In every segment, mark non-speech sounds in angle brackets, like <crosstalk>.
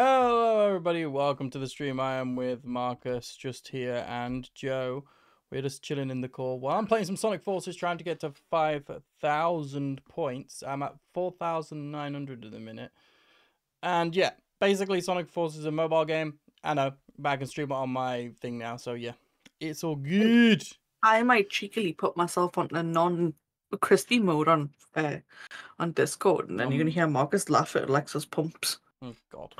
Hello, everybody. Welcome to the stream. I am with Marcus, just here, and Joe. We're just chilling in the call while I'm playing some Sonic Forces, trying to get to 5,000 points. I'm at 4,900 at the minute. And yeah, basically, Sonic Forces is a mobile game. I know, but I can stream it on my thing now, so yeah, it's all good. I might cheekily put myself on a non crispy mode on uh, on Discord, and then you're gonna hear Marcus laugh at Alexa's pumps. Oh god.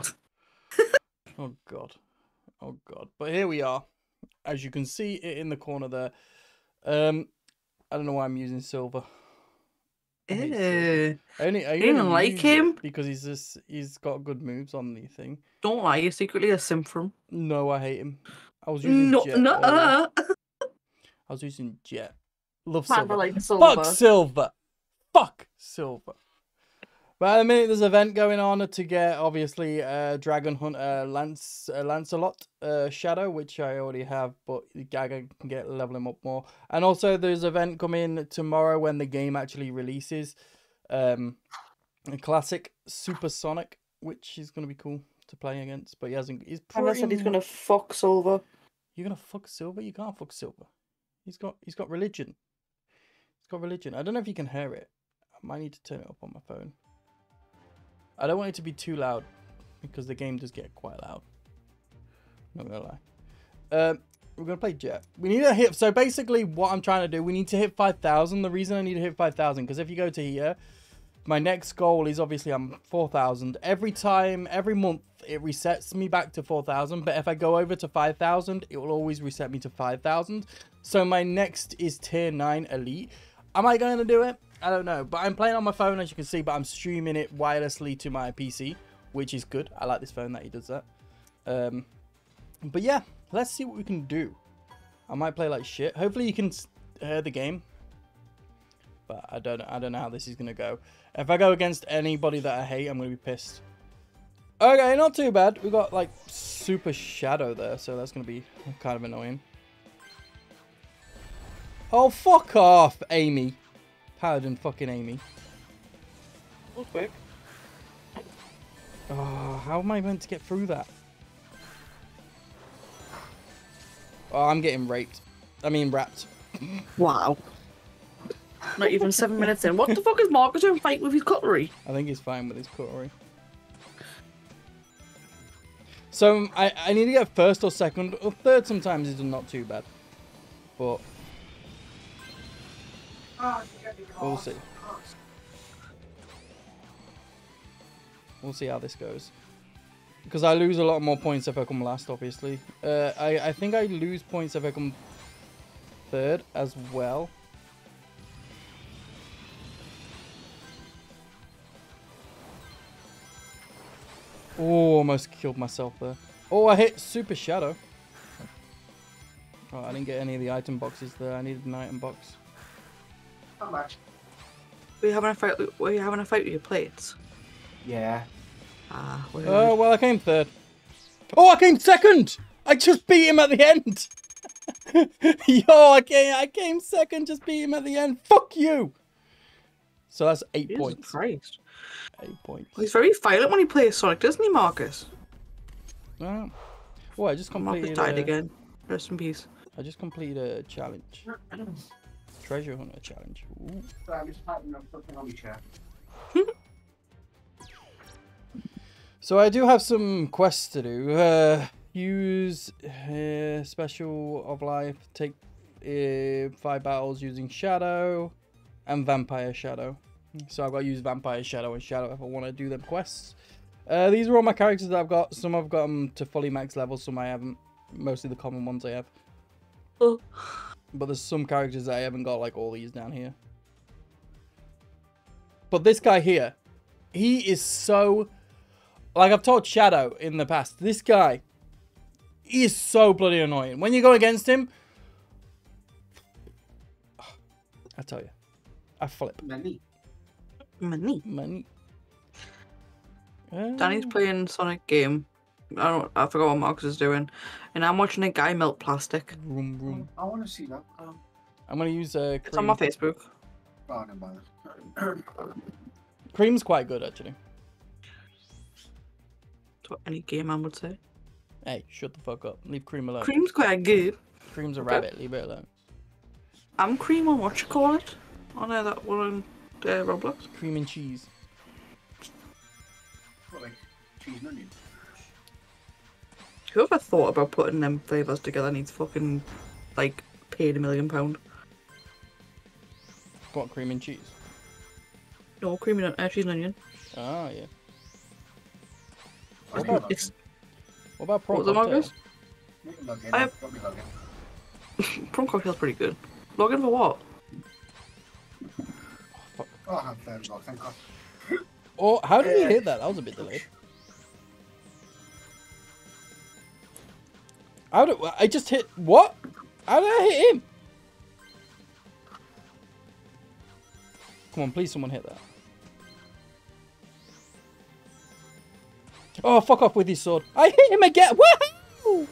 Oh god. Oh god. But here we are. As you can see it in the corner there. Um I don't know why I'm using silver. I silver. I only, I only like him? because he's just he's got good moves on the thing. Don't lie, you're secretly a sim from. No, I hate him. I was using No, Jet. no, uh, <laughs> I was using Jet. Love silver. like silver. Fuck silver. Fuck silver. But at the minute, there's an event going on to get obviously uh, Dragon Hunter Lance uh, Lancelot uh, Shadow, which I already have, but Gaga can get level him up more. And also, there's an event coming tomorrow when the game actually releases. Um, a classic Supersonic, which is going to be cool to play against. But he hasn't. He's I said he's gonna fuck silver. you're gonna fuck Silver? You can't fuck Silver. He's got he's got religion. He's got religion. I don't know if you can hear it. I might need to turn it up on my phone. I don't want it to be too loud because the game does get quite loud. Not gonna lie. Um, we're gonna play Jet. We need to hit. So basically, what I'm trying to do, we need to hit 5,000. The reason I need to hit 5,000 because if you go to here, my next goal is obviously I'm 4,000. Every time, every month, it resets me back to 4,000. But if I go over to 5,000, it will always reset me to 5,000. So my next is tier 9 elite. Am I going to do it? I don't know. But I'm playing on my phone, as you can see, but I'm streaming it wirelessly to my PC, which is good. I like this phone that he does that. Um, but yeah, let's see what we can do. I might play like shit. Hopefully you can hear the game. But I don't I don't know how this is gonna go. If I go against anybody that I hate, I'm gonna be pissed. Okay, not too bad. We got like super shadow there, so that's gonna be kind of annoying. Oh fuck off, Amy. Paladin fucking Amy. Real quick. Oh, how am I meant to get through that? Oh, I'm getting raped. I mean wrapped. Wow. Not even seven minutes in. What the fuck is Marcus doing fight with his cutlery? I think he's fine with his cutlery. So I, I need to get first or second or third sometimes is not too bad. But we'll see. We'll see how this goes. Because I lose a lot more points if I come last, obviously. Uh, I, I think I lose points if I come third as well. Oh, almost killed myself there. Oh, I hit Super Shadow. Oh, I didn't get any of the item boxes there. I needed an item box. How much? Were you having a fight? with- Were you having a fight with your plates? Yeah. Ah, Oh, well. well, I came third. Oh, I came second! I just beat him at the end! <laughs> Yo, I came, I came second, just beat him at the end. Fuck you! So that's eight Jesus points. Christ. Eight points. He's very violent when he plays Sonic, doesn't he, Marcus? Oh. Oh, I just Marcus completed. died a- again. Rest in peace. I just completed a challenge. Treasure hunter challenge. Ooh. Sorry, I'm just typing up something on my chair. <laughs> So I do have some quests to do. Uh, use uh, special of life. Take uh, five battles using shadow and vampire shadow. So I've got to use vampire shadow and shadow if I want to do them quests. Uh, these are all my characters that I've got. Some I've got 'em to fully max level. Some I haven't. Mostly the common ones I have. Oh. But there's some characters that I haven't got, like all these down here. But this guy here, he is so. Like I've told Shadow in the past, this guy he is so bloody annoying. When you go against him, I tell you, I flip. Money. Money. Money. Danny's Uh, playing Sonic game. I don't. I forgot what Marcus is doing, and I'm watching a guy melt plastic. Room, room. I want to see that. Um, I'm gonna use uh, It's on my. Facebook. oh, never mind. <coughs> Cream's quite good actually. That's what any gay man would say. Hey, shut the fuck up. Leave Cream alone. Cream's quite good. Cream's a Okay. rabbit. Leave it alone. I'm cream on what you call it. I know that one on uh, Roblox. Cream and cheese. What, like cheese and onion? Whoever thought about putting them flavors together needs fucking like paid a million pound. Got cream and cheese. No cream and uh, cheese and onion. Oh yeah. What about- It's What about what prawn was it, cocktail? Marcus? I have- Let me log. Prawn cocktail's pretty good. Log in for what? Oh, I have third thank God. Oh, how did he hit that? That was a bit delayed. How did I just hit what? How did I hit him? Come on, please, someone hit that. Oh, fuck off with his sword! I hit him again. Woohoo!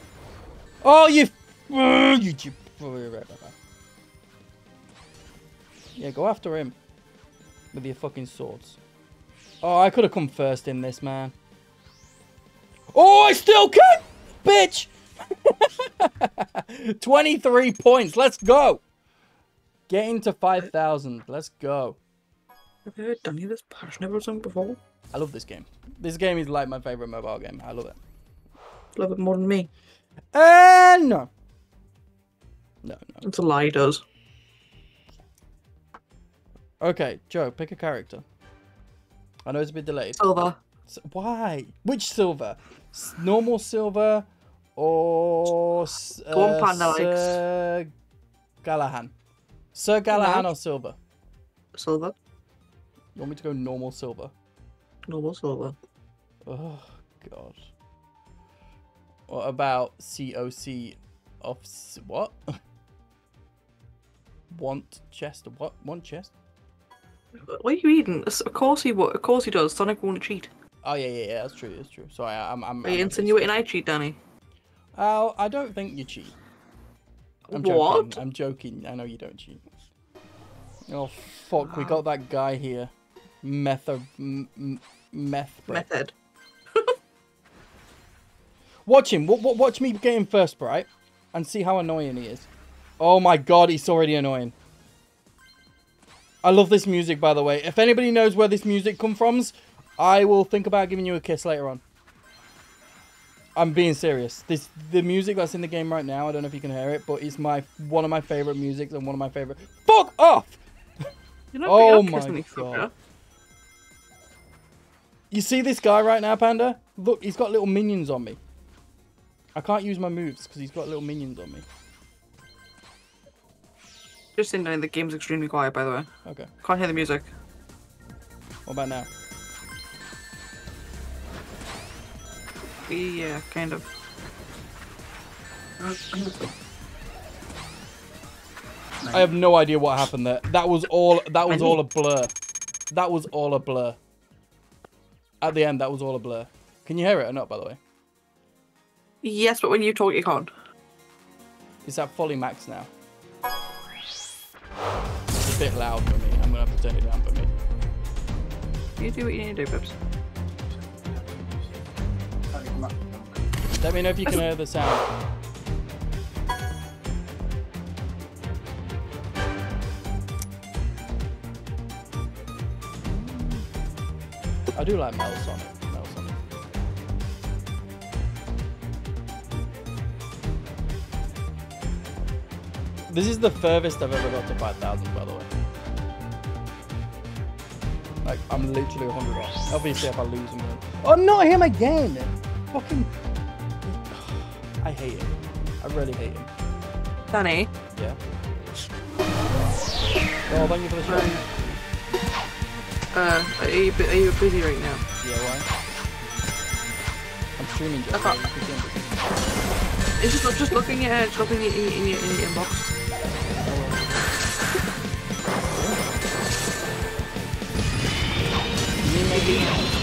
Oh, you, uh, you, you. Yeah, go after him with your fucking swords. Oh, I could have come first in this, man. Oh, I still can! Bitch! <laughs> 23 points. Let's go. Getting to 5,000. Let's go. Have you heard Danny this passionate something before? I love this game. This game is like my favorite mobile game. I love it. Love it more than me. Uh, no. No, no. It's a lie, he does. Okay, Joe, pick a character. I know it's a bit delayed. Silver. Why? Which silver? S- Normal silver or Go on, uh, Panda likes. Sir Galahad? Sir Galahad No. or silver? Silver. You want me to go normal silver? Normal silver. Oh god. What about COC of what? <laughs> Want chest? What? Want chest? What are you eating? Of course he would. Of course he does. Sonic won't cheat. Oh yeah, yeah, yeah. That's true. That's true. Sorry, I'm. I'm. Are you I'm insinuating I cheat, Danny? Oh, I don't think you cheat. I'm What? joking. I'm joking. I know you don't cheat. Oh fuck! We got that guy here. Meth. M- m- meth. Method. <laughs> Watch him. W- watch me get him first, right? And see how annoying he is. Oh my god, he's already annoying. I love this music, by the way. If anybody knows where this music come from, I will think about giving you a kiss later on. I'm being serious. This the music that's in the game right now. I don't know if you can hear it, but it's my one of my favorite musics and one of my favorite. Fuck off! <laughs> You're not, Oh my God. fucker. You see this guy right now, Panda? Look, he's got little minions on me. I can't use my moves because he's got little minions on me. Just saying, Danny, the game's extremely quiet, by the way. Okay. Can't hear the music. What about now? Yeah, kind of. I have no idea what happened there. That was all. That was all a blur. That was all a blur. At the end, that was all a blur. Can you hear it or not? By the way, Yes, but when you talk, you can't. it's that fully max now. It's a bit loud for me. I'm gonna have to turn it down for me. You do what you need to do, Pips. Let me know if you can hear the sound. I do like Metal Sonic. This is the furthest I've ever got to 5,000, by the way. Like, I'm literally 100 off. Obviously, if I lose, I'm. Oh, not him again! Fucking... I hate him. I really hate him. Danny, Yeah. Oh, thank you for the show. uh, are you, are you busy right now? Yeah, why? I'm streaming, Joe. I can't- You can do. It's just just looking at it, just looking in, in, in, your, in your inbox. You mean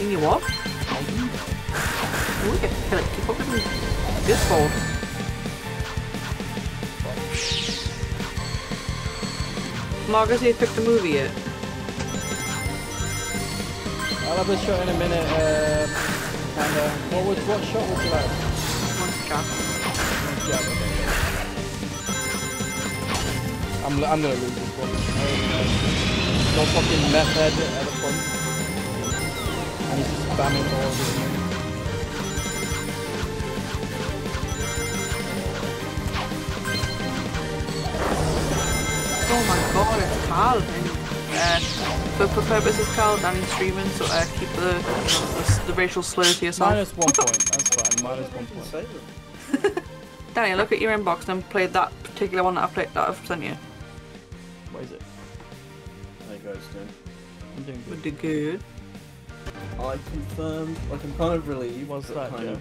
In your what? Look at it, keep fucking Discord. Marcus, you picked the movie yet? I'll have a shot in a minute. And uh, what would what shot would you like? One chat. Yeah, okay. I'm I'm gonna lose this one. No fucking at the front. And he's just spamming all of his Oh my god, it's Carl. And, uh, for, purposes, Carl, Danny's streaming, so uh, keep the, the, the racial slur to yourself. Minus one <laughs> point. That's fine. Minus one point. <laughs> Danny, look at your inbox and play that particular one that I played that I've sent you. What is it? There you go, Stu. I'm doing good. Do good. I confirmed, like I'm kind of relieved. What's but that, kind Joe? of.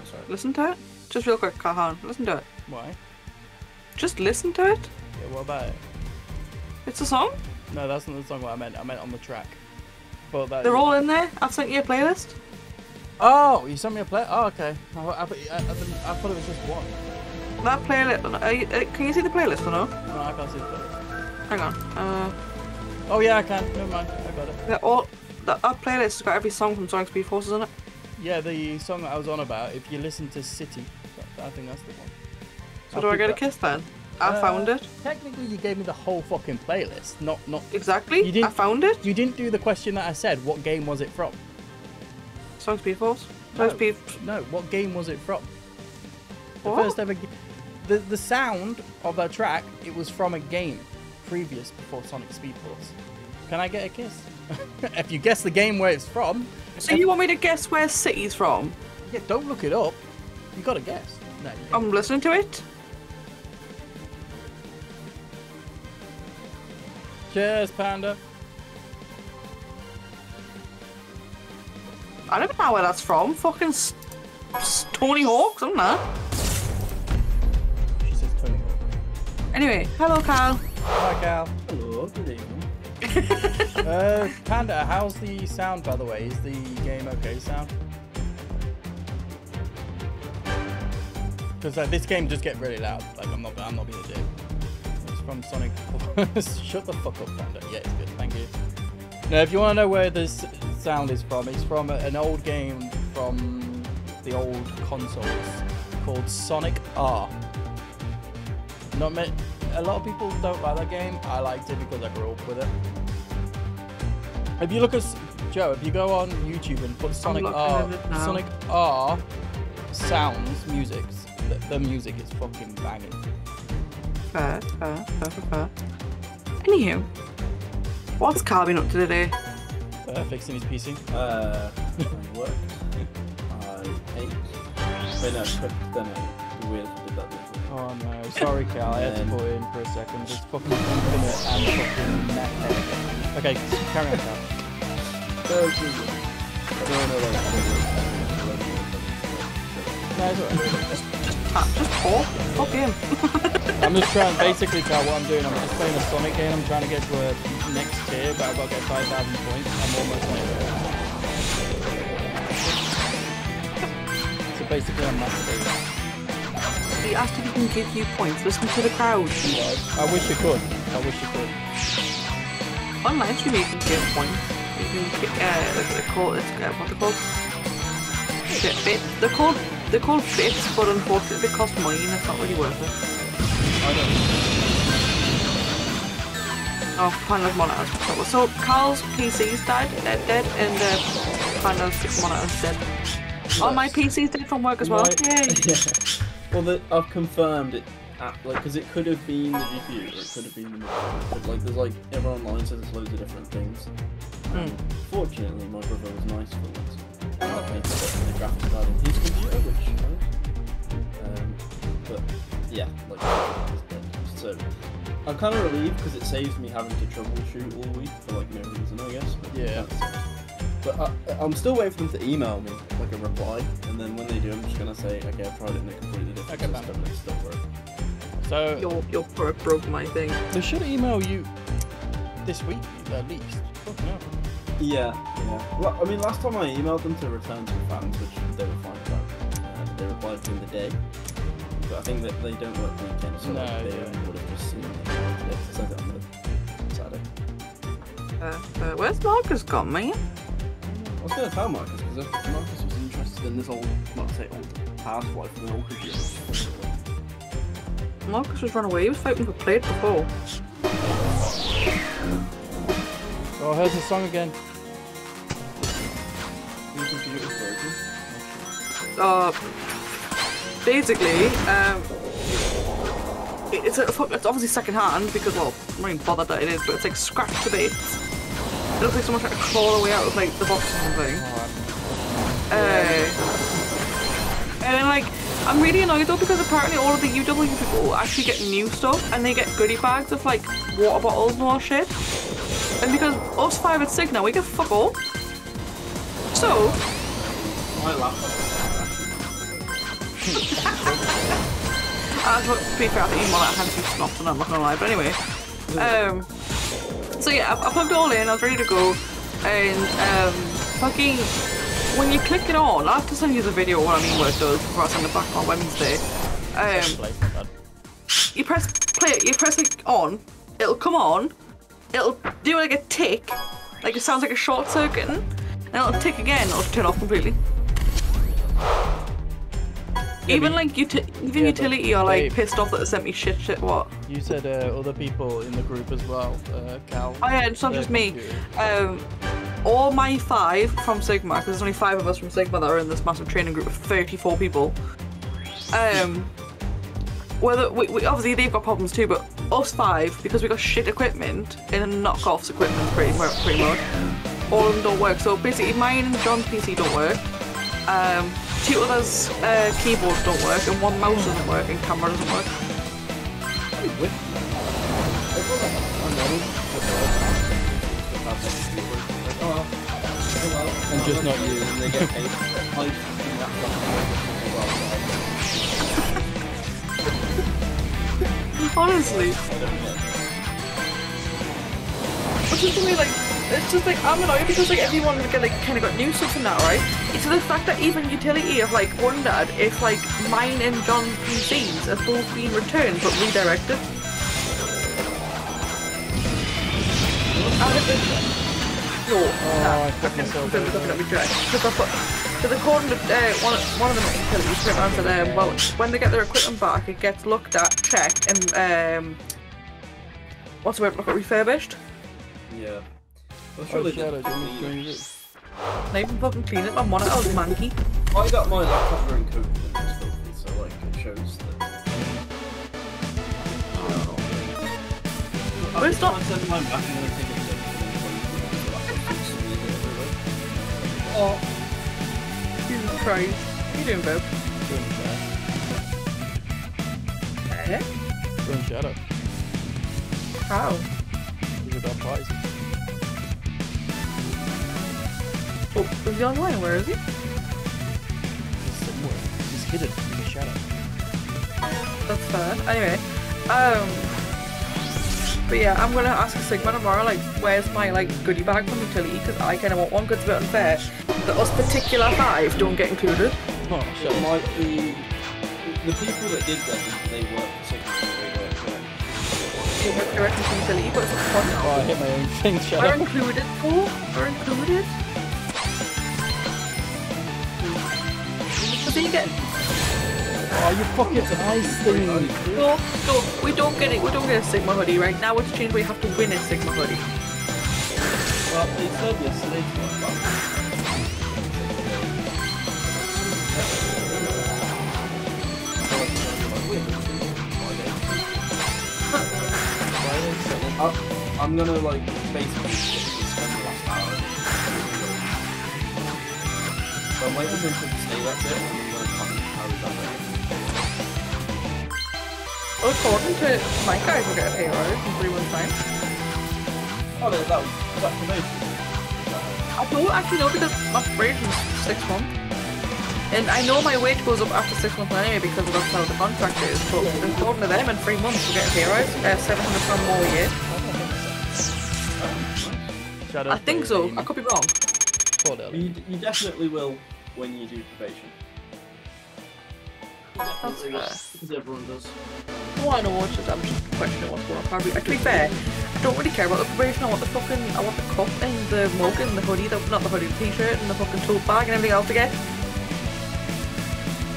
Oh, sorry. Listen to it. Just real quick, Kahan. Listen to it. Why? Just listen to it. Yeah, what about it? It's a song. No, that's not the song what I meant. I meant on the track. But that They're all in there. I've sent you a playlist. Oh, you sent me a play. Oh, okay. I, I, I, I, I thought it was just one. That playlist. Are you, uh, can you see the playlist or no? No, I can't see the play. Hang on. Uh, Oh yeah, I can. Never mind. I got it. they're all. That, that playlist has got every song from Sonic Speed Forces in it. Yeah, the song that I was on about. If you listen to City, I think that's the one. So I'll do I get a kiss then? I Uh, found it. Technically, you gave me the whole fucking playlist. Not, not. Exactly. you didn't- I found it. You didn't do the question that I said. What game was it from? Sonic Speed Force. No. Sonic Speed. No, what game was it from? The What? first ever. The the sound of that track. It was from a game previous before Sonic Speed Force. Can I get a kiss? <laughs> if you guess the game where it's from, So you want me to guess where City's from? yeah, don't look it up. You gotta guess. No, you I'm listening to it. Cheers, Panda. I don't know where that's from. Fucking S- S- Tony Hawk, something like that. She says Tony Hawk. Anyway, hello, Carl. Hi, Cal. Hello, good evening. Uh, Panda, how's the sound, by the way? Is the game okay sound? Because uh, this game does get really loud. Like, I'm not, I'm not being a dick. It's from Sonic. <laughs> Shut the fuck up, Panda. Yeah, it's good. Thank you. Now, if you want to know where this sound is from, it's from an old game from the old consoles called Sonic R. Not ma- a lot of people don't like that game. I liked it because I grew up with it. If you look at Joe, if you go on YouTube and put Sonic R, at it now. Sonic R sounds, music, the, the music is fucking banging. Fair, fair, fair, fair, fair. Anywho, what's Carl been up to today? Uh, fixing his PC. Uh, <laughs> I worked. I ate. Wait, no, cooked, then I Oh no, sorry Cal, I had to put it in for a second. Just fucking infinite and fucking net head. Okay, carry on Cal. Jesus. I don't know, like, I don't know. No, it's alright. Just, just tap, just talk. Fuck him. <laughs> I'm just trying, basically Cal, what I'm doing, I'm just playing a Sonic game, I'm trying to get to a next tier, but I've got to get 5,000 points. I'm almost there. So basically I'm masturbating. He asked if he can give you points. Listen to the crowd. I wish you could. I wish you could. On live stream, you can give points. You can, uh, it's called, it's, uh, what's it called? shit bit. They're called they're called bits, but unfortunately they cost money and it's not really worth it. I don't. Oh, Final monitors. So Carl's PC's died, dead, dead, and uh, Final monitors dead. Oh, my PC's dead from work as well. My- Yay! <laughs> Well, the, I've confirmed it. At, like, because it could have been the GPU, or it could have been the motherboard. But like, there's like everyone online says there's loads of different things. Hmm. Fortunately, my brother was nice for once. I made the graphics card in his computer, which you know. Um, but yeah, like. So I'm kind of relieved because it saves me having to troubleshoot all week for like no reason, I guess. But Yeah. That's- But I, I'm still waiting for them to email me like a reply, and then when they do, I'm just gonna say, okay, I've tried it in a completely different Okay, system, and it still works. So Your your pro broke my thing. they should email you this week at least. Fucking hell. Yeah, yeah. Well, I mean, last time I emailed them to return to fans, which they were fine about, uh, they replied during the day. But I think that they don't work weekends, so like, No, they yeah. only would have just seen it today. So I sent it on the Saturday. Uh, uh, where's Marcus gone, man? I was going to tell Marcus because Marcus was interested in this old, not say old, housewife and old computer. Marcus was run away. He was fighting for plate before. Oh, here's the song again. Your. Uh, basically, um, it- it's a, it's obviously second hand because well, I'm not even bothered that it is, but it's like scratch to bits. It looks like someone tried to crawl their way out of like the box or something. Uh, and then, like, I'm really annoyed though because apparently all of the UW people actually get new stuff and they get goodie bags of like water bottles and all shit. And because us five at Sigma, we get fuck all. So, My laptop. Uh, to be fair, I think you might have some snots and I'm not gonna lie, but anyway. Um, so yeah, I, I plugged it all in, I was ready to go, and um, fucking, when you click it on, I have to send you the video of what I mean what it does before I send it back on Wednesday. Um, Play, not bad. you press play, you press it on, it'll come on, it'll do like a tick, like it sounds like a short circuit, and it'll tick again, it'll turn off completely. Even but- like uti- even yeah, utility are like Dave- pissed off that they sent me shit shit what. You said uh, other people in the group as well. Uh, Cal. Oh yeah, it's not just me. Um, all my five from Sigma, because there's only five of us from Sigma that are in this massive training group of 34 people. Um, whether we, we obviously they've got problems too, but us five because we got shit equipment and knockoffs equipment pretty much, pretty much. All of them don't work. So basically, mine and John's PC don't work. Um, two others' uh, keyboards don't work, and one mouse doesn't work, and camera doesn't work. Pretty wicked. Everyone that I know that have like computers, like, well. And just not you. And they get paid. I do that Honestly. I don't get Which is to me like it's just like I'm annoyed because like everyone like, like kind of got new stuff in that, right? It's the fact that even utility have like wondered if like mine and John's PCs have both been returned but redirected. No, Oh, I I fucked can myself looking over. at me. Because I put because according to uh, one of, one of them utilities put onto them, well, when they get their equipment back, it gets looked at, checked, and um, what's the word? Look at refurbished. Yeah. I'm Oh, sure they Shadow, did. do you want me to join? And I even fucking clean it. My monitor was manky. I got my laptop during COVID and it was filthy, so like it shows that. But it's not- I send mine back and then take a picture and then the laptop looks smeared everywhere. Oh, Jesus Christ. What are you doing, Bob? Join Shadow. Eh? Join Shadow. How? He's about prizes. Oh, is he online? Where is he? He's somewhere. He's hidden in the shadow. That's fair. Anyway, um, but yeah, I'm gonna ask Sigma tomorrow, like, where's my like goodie bag from utility? Because I kind of want one. 'cause it's a bit unfair that us particular five don't get included. Oh, it Shadow. might be the people that did that. They work for something. They work for. They work directly from utility, but it's not fun. Oh, I hit my own thing, We're Shadow. included, Paul. We're included. Get. Oh, you fucking ice thing. No, no, we don't get it. We don't get a Sigma hoodie right now. It's changed. We have to win a Sigma hoodie. Well, they said yesterday to us about I'm gonna like basically So I'm waiting for him to say that's it, and I'm gonna comment how he's done it. Well, according to my guys, will get a pay rise in three months' time. Oh, no, that was was that probation. I don't actually know because my probation is six months. And I know my wage goes up after six months anyway because that's how the contract is. But according to them, in three months we'll get a pay rise, uh, seven hundred pound more a year. I think so. I could be wrong. Poor Dylan. You, you definitely will when you do probation. That's fair. Because everyone does. Oh, I know. It's just, I'm just questioning what's going on. Probably. To be fair, I don't really care about the probation. I want the fucking, I want the cup and the mug and the hoodie, the, not the hoodie, the t-shirt and the fucking tote bag and everything else to get.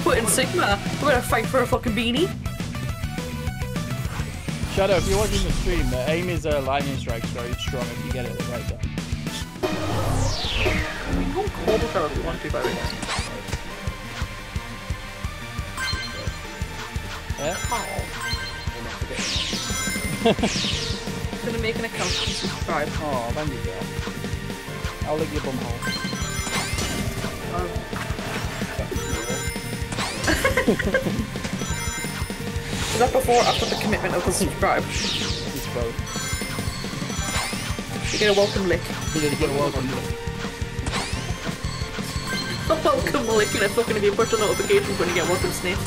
But in Sigma, we're gonna fight for a fucking beanie. Shadow, if you're watching the stream, the aim is uh, lightning strike, strikes very strong if you get it at the right time. We can go Cobble Car if we want to, by the way. Yeah? Oh. I'm gonna make an account and subscribe. Oh, you, girl. I'll lick your bum hole. Is that before or after the commitment of the subscribe? It's both. You get a welcome lick. You to get a welcome. <laughs> A welcome lick and a fucking if you push the notifications when you get welcome sniff.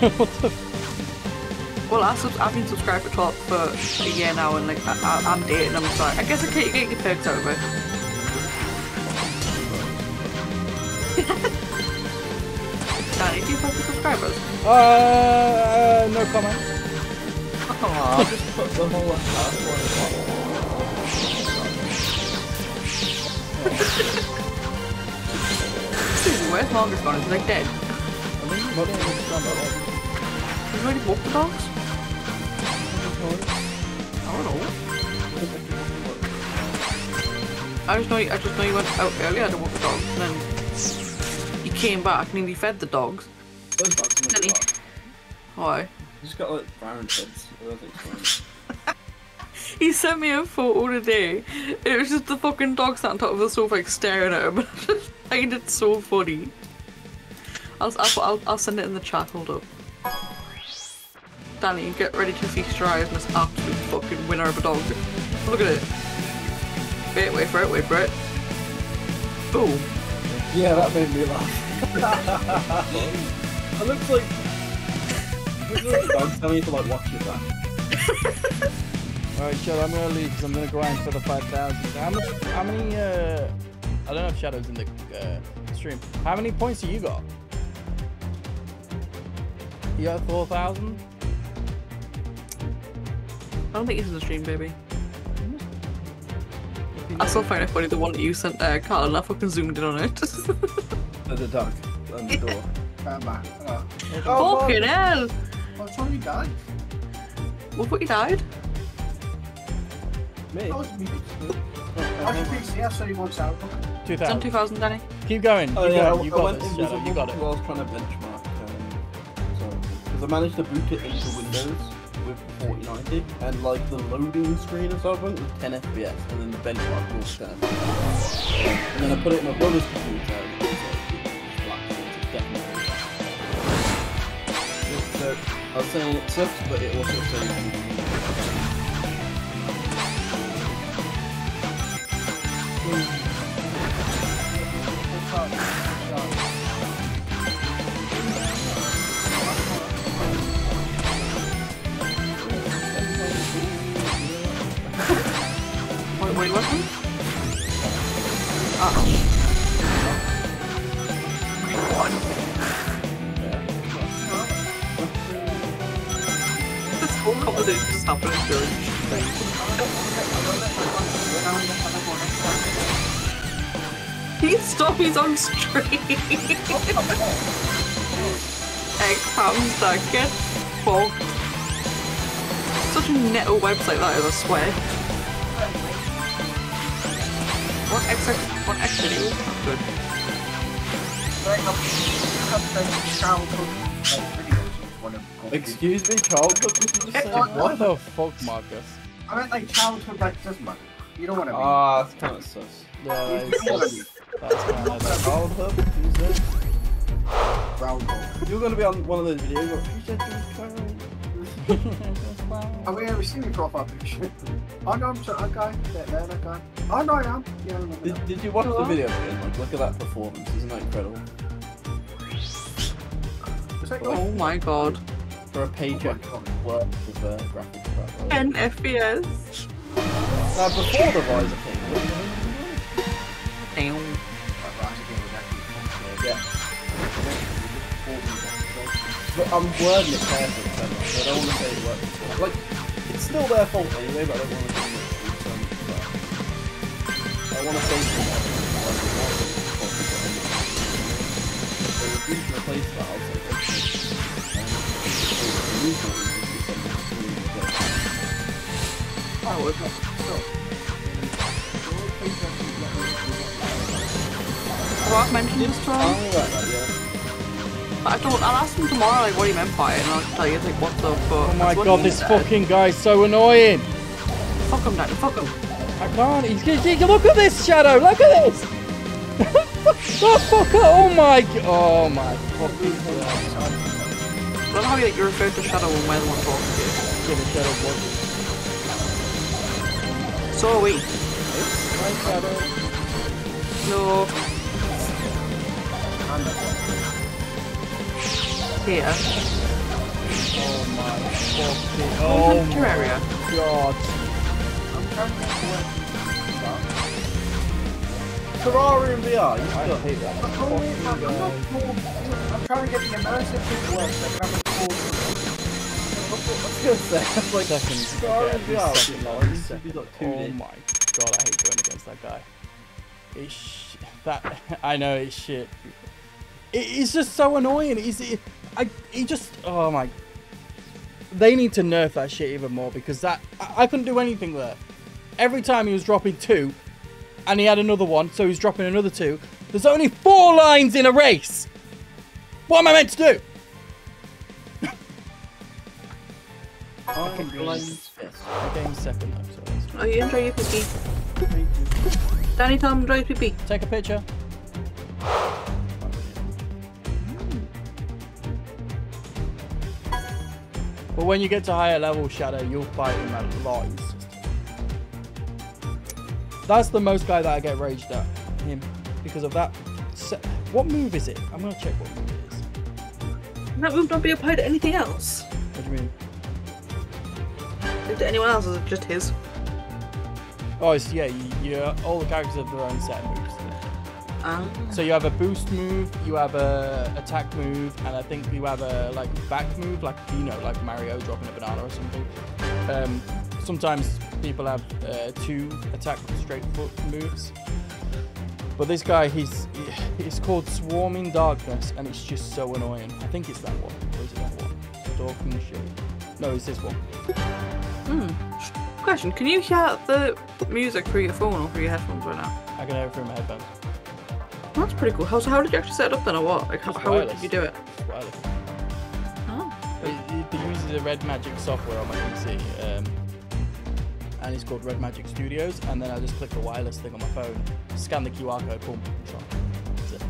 <laughs> Well, I sub- I've been subscribed for talk for a year now, and like I, I'm dating. I'm sorry. I guess I can't get your perks out of it. Danny, do you have the subscribers? Uh, no comment. I'll just put the whole Dude, where's Margaret gone? Is he like dead? I think you didn't understand that one. Have you already walked the dogs? I don't know. I just know. I just know you went out earlier to walk the dogs, and then you came back and you fed the dogs. Those bugs in the Danny. car. Why? You just got like brown heads. I don't think it's fine. <laughs> He sent me a photo today. and It was just the fucking dog sat on top of the sofa, like staring at him. <laughs> I just find it so funny. I'll, I'll, I'll, I'll send it in the chat. Hold up. Danny, get ready to feast your eyes on this absolute fucking winner of a dog. Look at it. Wait, wait for it, wait for it. Boom. Yeah, that made me laugh. <laughs> it looks like. <laughs> It looks like dog's telling you to like watch your back. Alright, Shadow, I'm gonna leave because I'm gonna grind for the 5,000. How much, how many, uh, I don't know if Shadow's in the uh, stream. How many points do you got? You got 4,000? I don't think he's in the stream, baby. I still find it funny the one that you sent uh, Carl and I fucking zoomed in on it. There's a dog on the <laughs> door. Come back. Oh, Oh, fucking hell! what's wrong? You died? What, what, you died? Me? That was me. I should PC. I saw you once out. It's on 2,000. 2000, Danny. Keep going. Keep Oh yeah, going. I, You I got went this, Shadow. You got it. I was trying to benchmark. Um, because I managed to boot it into Windows with 4090, and like the loading screen or something was 10 FPS, and then the benchmark was 10 FPS. And then I put it in my brother's computer, So I was saying it sucks, but it also saves me. Wait, wait, what's one? Whole conversation just happened during. He stopped he's on stream. <laughs> Egg hamster, get fucked. Such a netto website that is, I swear. What extra what extra do? Good. Excuse me, childhood? What did you say? what? What the fuck, Marcus? I meant like childhood like this man. You know what I mean? Ah, that's kind of sus. Yeah, that <laughs> You is know what I sus. mean? That's kind of Childhood? You said? Brown coat. You're gonna be on one of those videos. Where you said you was trying. Have we ever seen your profile picture? Oh no, I'm sorry, that guy. That, there, that guy. Oh no, I am. Yeah, I remember Did, did you watch the video again? Like, look at that performance. Isn't that incredible? Was that Oh my god. For a paycheck, work with uh, graphics. crap. 10 FPS. Now, before the visor came, it was Damn. Yeah. But I'm wording it carefully, so I don't want to say it works. Like, it's still their fault anyway, but I don't want to say it. But I want to say something. So if you can replace that, I'll say okay. The usual is to do something really good. Oh, okay. Rock mentioned this to Oh, him. right, right, yeah. But I don't, I'll ask him tomorrow like, what he meant by it, and I'll tell you like what the fuck. Oh my god, this said. fucking guy's so annoying. Fuck him, Daddy, fuck him. I can't. He's, he's- look at this shadow. Look at this. Oh fucker! Oh my! Oh my fucking god! I love how you, refer to Shadow when we're one talking to you. Yeah, the shadow was. So are we. My shadow. No. Here. Oh my fucking. Oh, my god! Terraria in VR, you I got hate that. I'm Fucking not cool. I'm trying to get the immersive thing to work so I can have a cool. I was gonna say, it's like Seconds. Terraria Okay, in VR, second, like, like, second. should be Oh my god! I hate going against that guy. It's sh- that <laughs> I know it's shit. It, it's just so annoying. He's he, I he just oh my. They need to nerf that shit even more because that I, I couldn't do anything there. Every time he was dropping two, and he had another one, so he's dropping another two. There's only four lines in a race. What am I meant to do? I'm blind. Yes. Second though, so that's Oh, you enjoy your pee Danny, tell him to enjoy his pee Take a picture. But when you get to higher level Shadow, you'll fight him a lot. That's the most guy that I get raged at him because of that. What move is it? I'm gonna check what move it is. That move not be applied to anything else? What do you mean? To anyone else, or is it just his? Oh, it's, yeah, you, you, all the characters have their own set of moves. Um, So you have a boost move, you have a attack move, and I think you have a like back move, like you know, like Mario dropping a banana or something. Um, sometimes people have uh, two attack straight foot moves, but this guy, he's he's called Swarming Darkness, and it's just so annoying. I think it's that one, or is it that one? Stalking Shade. No, it's this one. hmm. Question: Can you hear the music through your phone or through your headphones right now? I can hear it through my headphones. That's pretty cool. How, so how did you actually set it up then, or what? Like, how, how did you do it? It's wireless. Oh. It, it uses a Red Magic software on my PC, um, and it's called Red Magic Studios. And then I just click the wireless thing on my phone, scan the QR code, boom, it's. That's it.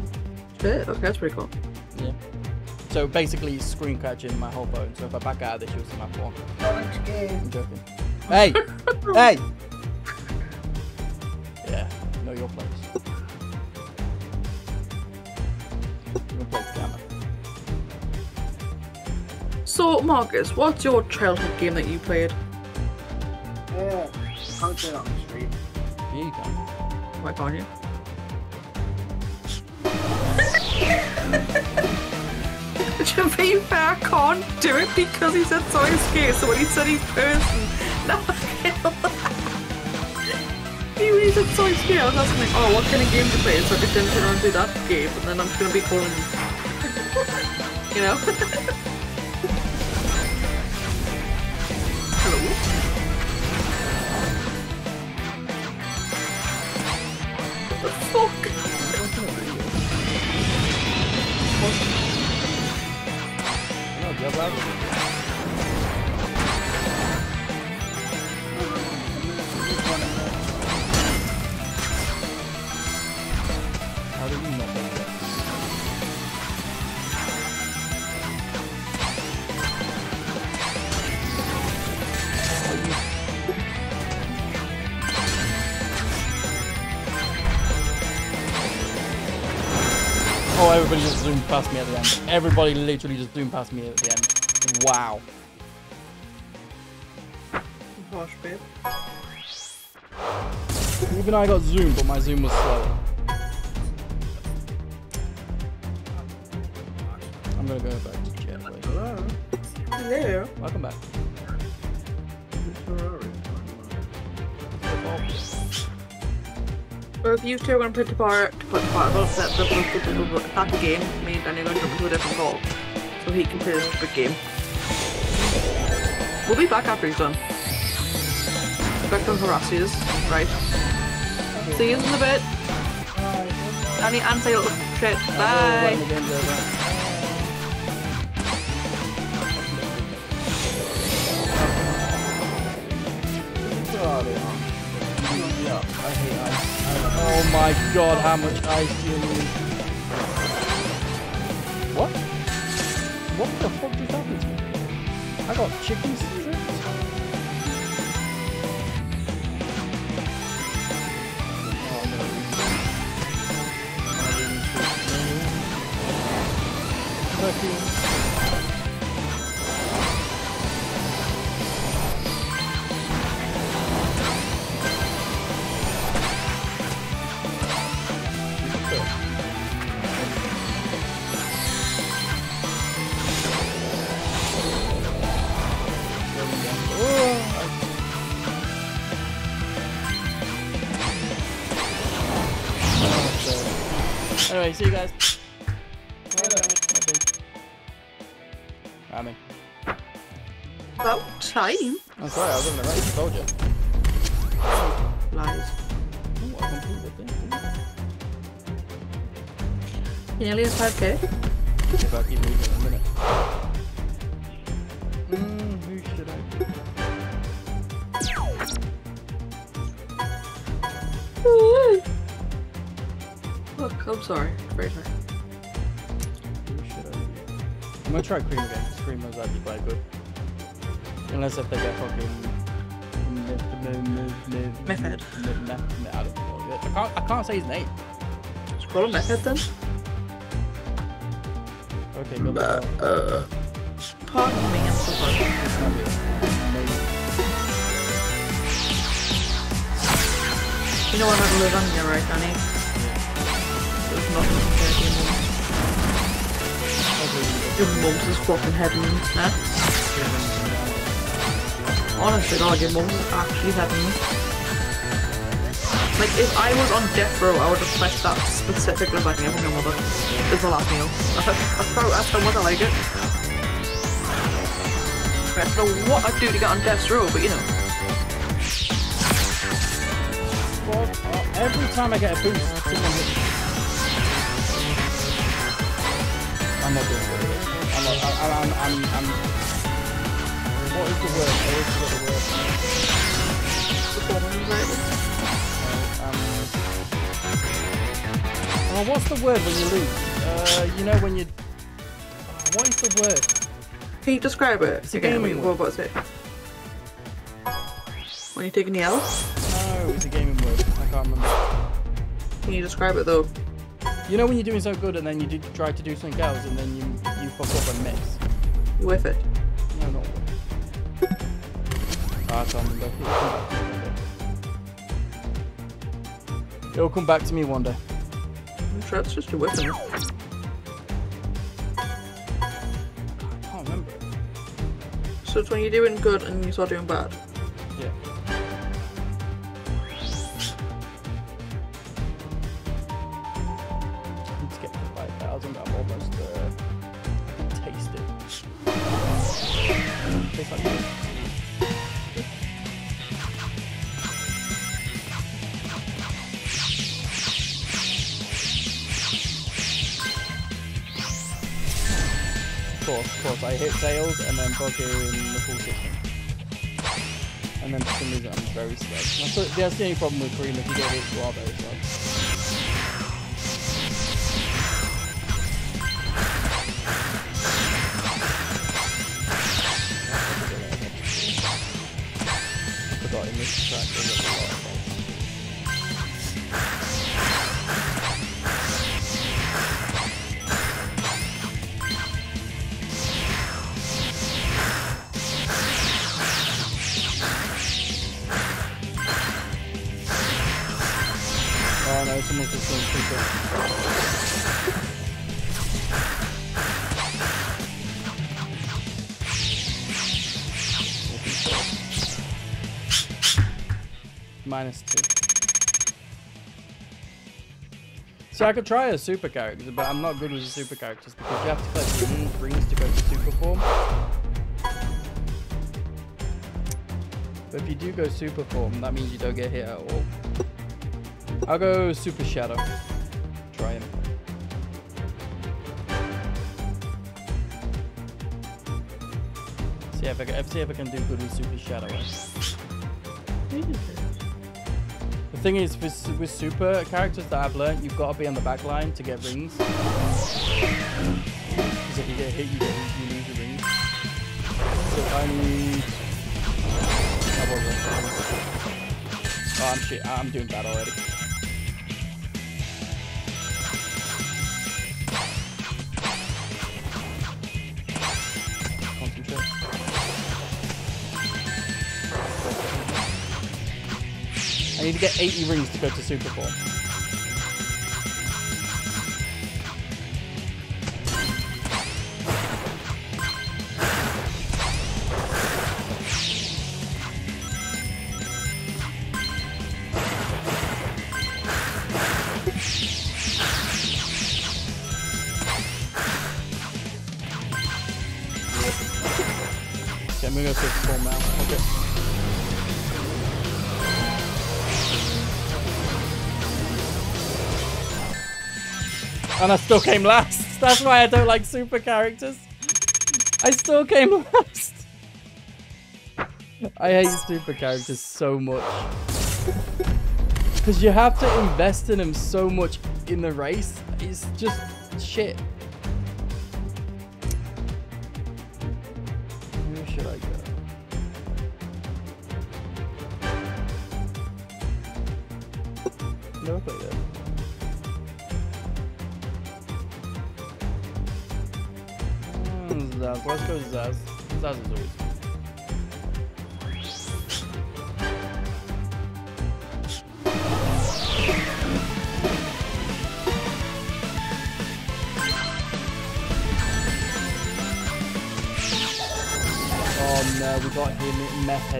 Shit. Okay, that's pretty cool. Yeah. So basically, screen catching my whole phone. So if I back out of this, you'll see my phone. I'm joking. Hey, <laughs> hey. Yeah, know your place. You can play Gamma. So, Marcus, what's your childhood game that you played? Yeah. Can't on the street. Yeah, you can. Why can't you? be fair, can't do it because he said soy skate. So when he said he's person, <laughs> feel <laughs> He he said soy skate, I was asking like, oh, what kind of game to play? So I could then turn and do that game, and then I'm just gonna be calling, you <laughs> know. Me at the end. Everybody literally just zoomed past me at the end. Wow. Gosh, babe. Even I got zoom, but my zoom was slow. I'm gonna go back to chat. Hello? Hello. Welcome back. Well, if you two are going to play Tapara, to put well, set the, the, the, the, the, the game, me and are going to jump into a different call. So he can play this stupid game. We'll be back after he's done. Back on Horacius, right? See you in a bit. Say little shit. Bye. Oh my god, how much ice do you need? Got chicken can't, I can't say his name. Just call him Method then. Okay, good. Uh, Pardon me, I'm so sorry. You know I had to live on here, right, Danny? There's nothing compared to your mum. Your mum's is fucking heaven, huh? Honestly, God, your mum's is actually heaven. Like, if I was on death row, I would have pressed that specific lasagna from your mother. It's the last meal. That's how, that's how much I like it. I don't know what I'd do to get on death row, but you know. Every time I get a boost. I'm not doing good. I'm not, I, I, I'm, I'm, I'm, what is the word? I always forget the word. Oh, what's the word when you lose? Uh, you know when you, oh, what is the word? Can you describe it? It's a again? gaming What was it? When you're taking the L? No, it's a gaming word. I can't remember. Can you describe it though? You know when you're doing so good and then you do, try to do something else and then you, you fuck up and miss? You with it? No, not one. Ah, I can't remember. It'll come back to me one day. That's just a weapon. I can't remember. So it's when you're doing good and you start doing bad? Yeah. System. And then for some reason I'm very slow. That's the, only problem with Cream, if you get hit, you are very slow. I could try a super character, but I'm not good with the super characters because you have to collect rings, rings to go to super form. But if you do go super form, that means you don't get hit at all. I'll go Super Shadow. Try him. See if I can, see if I can do good with Super Shadow. Thing is, with, with super characters that I've learned, you've got to be on the back line to get rings. Because if you get hit, you, get, you lose your rings. So I need... Oh, I'm shit. I'm doing bad already. Need to get 80 rings to go to super form. And I still came last. <laughs> That's why I don't like super characters. I still came last. I hate super characters so much. <laughs> Because you have to invest in them so much in the race. It's just shit.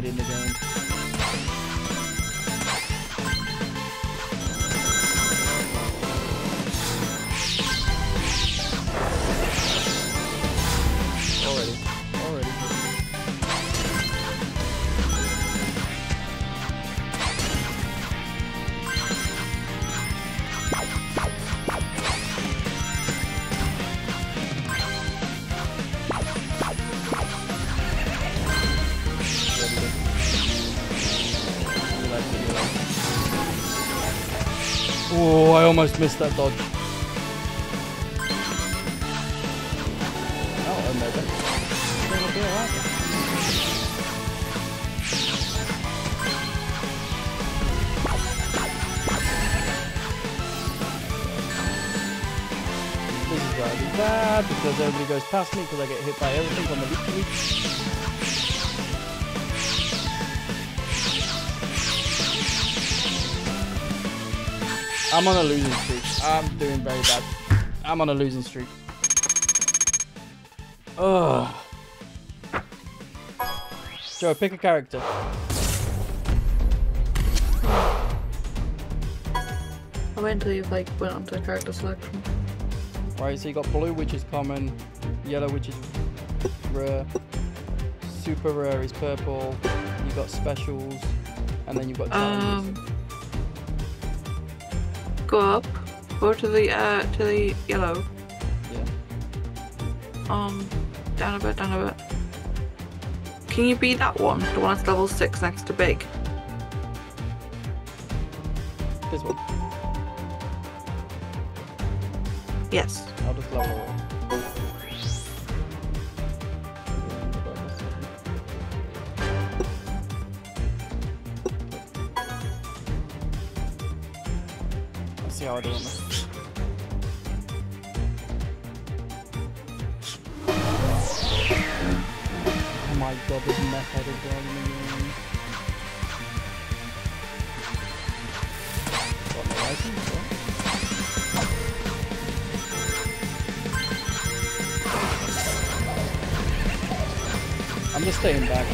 Him meth almost missed that dodge. Oh, that, because everybody goes past me because I get hit by everything on the I'm on a losing streak. I'm doing very bad. I'm on a losing streak. Ugh. Joe, pick a character. I wait until you've like went onto character selection. Right, so you got blue, which is common, yellow, which is rare, super rare is purple, you got specials, and then you've got challenges. Um, go up. Go to the uh to the yellow. yeah. Um, down a bit, down a bit. Can you be that one? The one that's level six next to big. I'm just staying back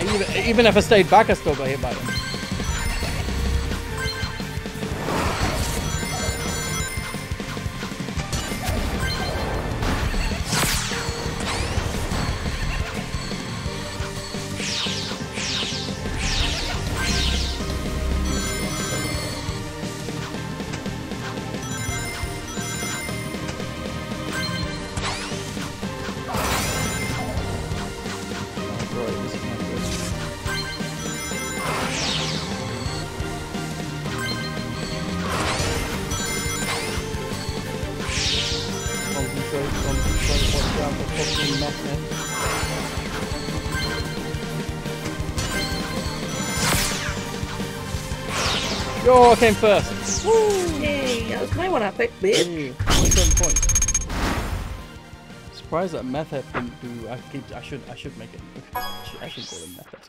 even, even if I stayed back, I still got hit by them. I came first. Yay! That was my one I picked, bitch. Hey, 27 points. Surprised that method didn't do. I keep. I should. I should make it. I should, I should call him method.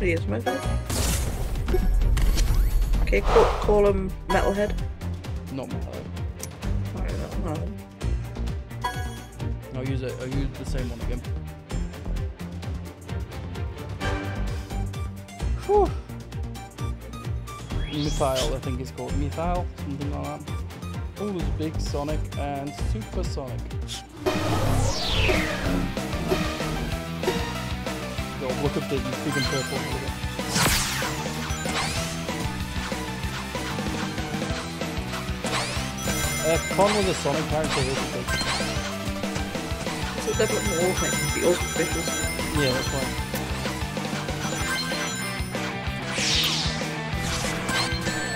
He is method. Okay, call, call him Metalhead. Not method. Alright, Metalhead. I'll use it. I'll use the same one again. Whew. Methyl, I think it's called. Methyl, something like that. Oh, there's Big Sonic and Super Sonic. Yo, look at the and purple. It. Uh, Con was a Sonic character, isn't it? So definitely more like the auspicious. Yeah, that's right.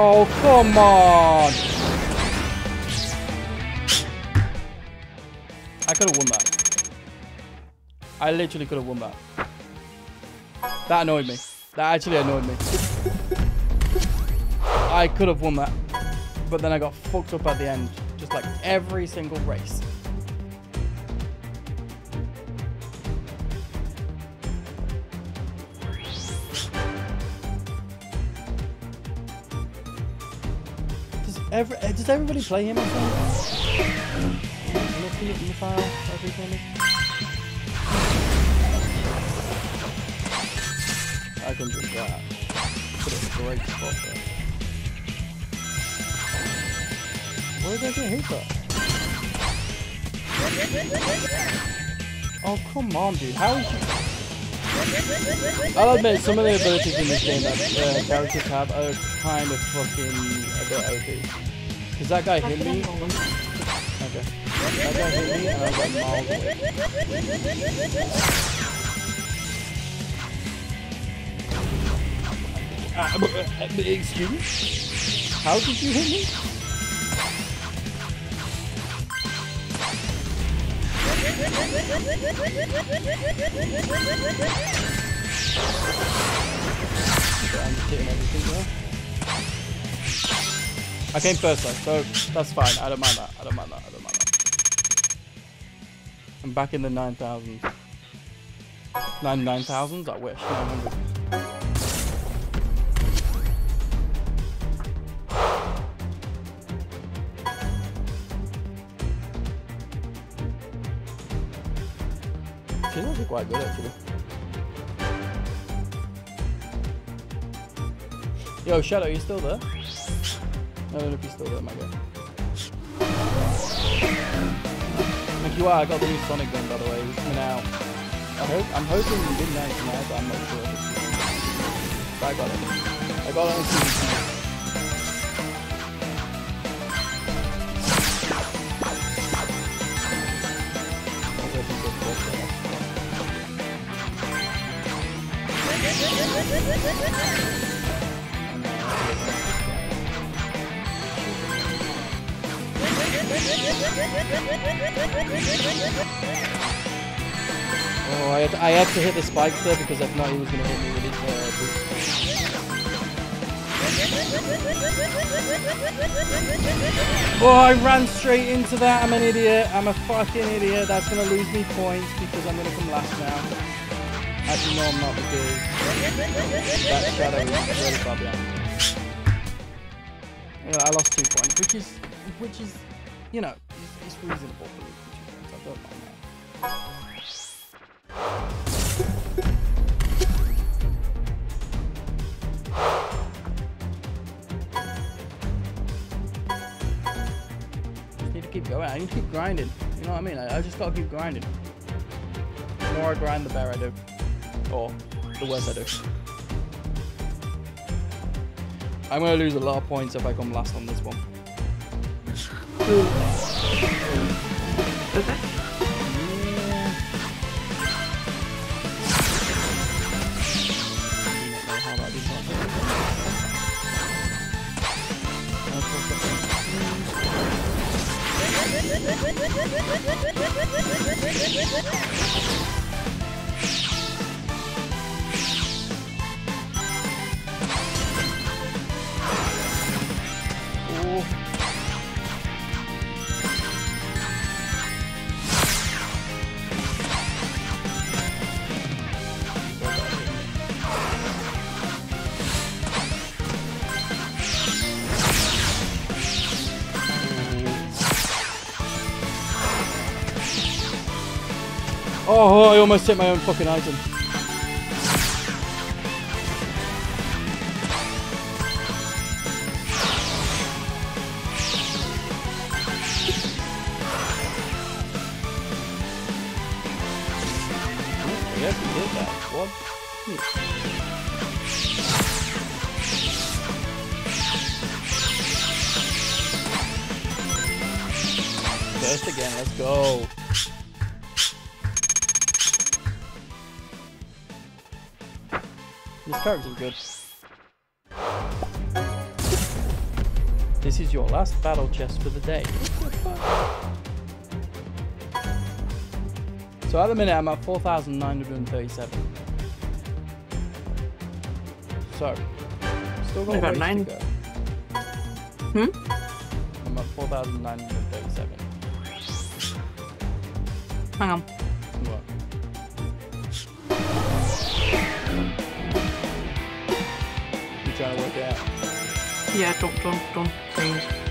Oh, come on! I could have won that. I literally could have won that. That annoyed me. That actually annoyed me. I could have won that. But then I got fucked up at the end. Just like every single race. Does everybody play him file, everybody. I can do that. Put it a great spot there. Where did I get hit at? Oh, come on, dude. How is you... I'll admit, some of the abilities in this game that uh, characters have are kind of fucking a bit OP. Because that guy hit me. Okay. That guy hit me and I got miles away. Uh, uh, uh, excuse me? How did you hit me? I'm hitting everything. I came first though, so that's fine. I don't mind that. I don't mind that. I don't mind that. I'm back in the 9,000. 99,000s? I wish. 900. She's actually quite good actually. Yo, Shadow, you still there? I don't know if you're still there, my. Thank you. I got the new Sonic gun, by the way. Coming out. I hope, I'm hoping midnight tonight, but I'm not sure. But I got it. I got it on TV. Oh, I had, I had to hit the spikes there because I thought he was going to hit me with his uh, boost. Oh, I ran straight into that. I'm an idiot. I'm a fucking idiot. That's going to lose me points because I'm going to come last now. Actually, no, I'm not because that shadow is really. <laughs> You know, I lost two points, which is, which is, you know, it's, it's reasonable for points. I don't mind that. Keep going. I need to keep grinding. You know what I mean? I, I just gotta keep grinding. The more I grind, the better I do. Or the worse I do. I'm gonna lose a lot of points if I come last on this one. Okay. Yeah. Do Oh, I almost hit my own fucking item. Chest for the day. So at the minute I'm at 4,937. So, still got I got ways nine. to go. Hmm? I'm at 4,937. Hang on. What? You trying to work it out? Yeah, don't, don't, don't, please.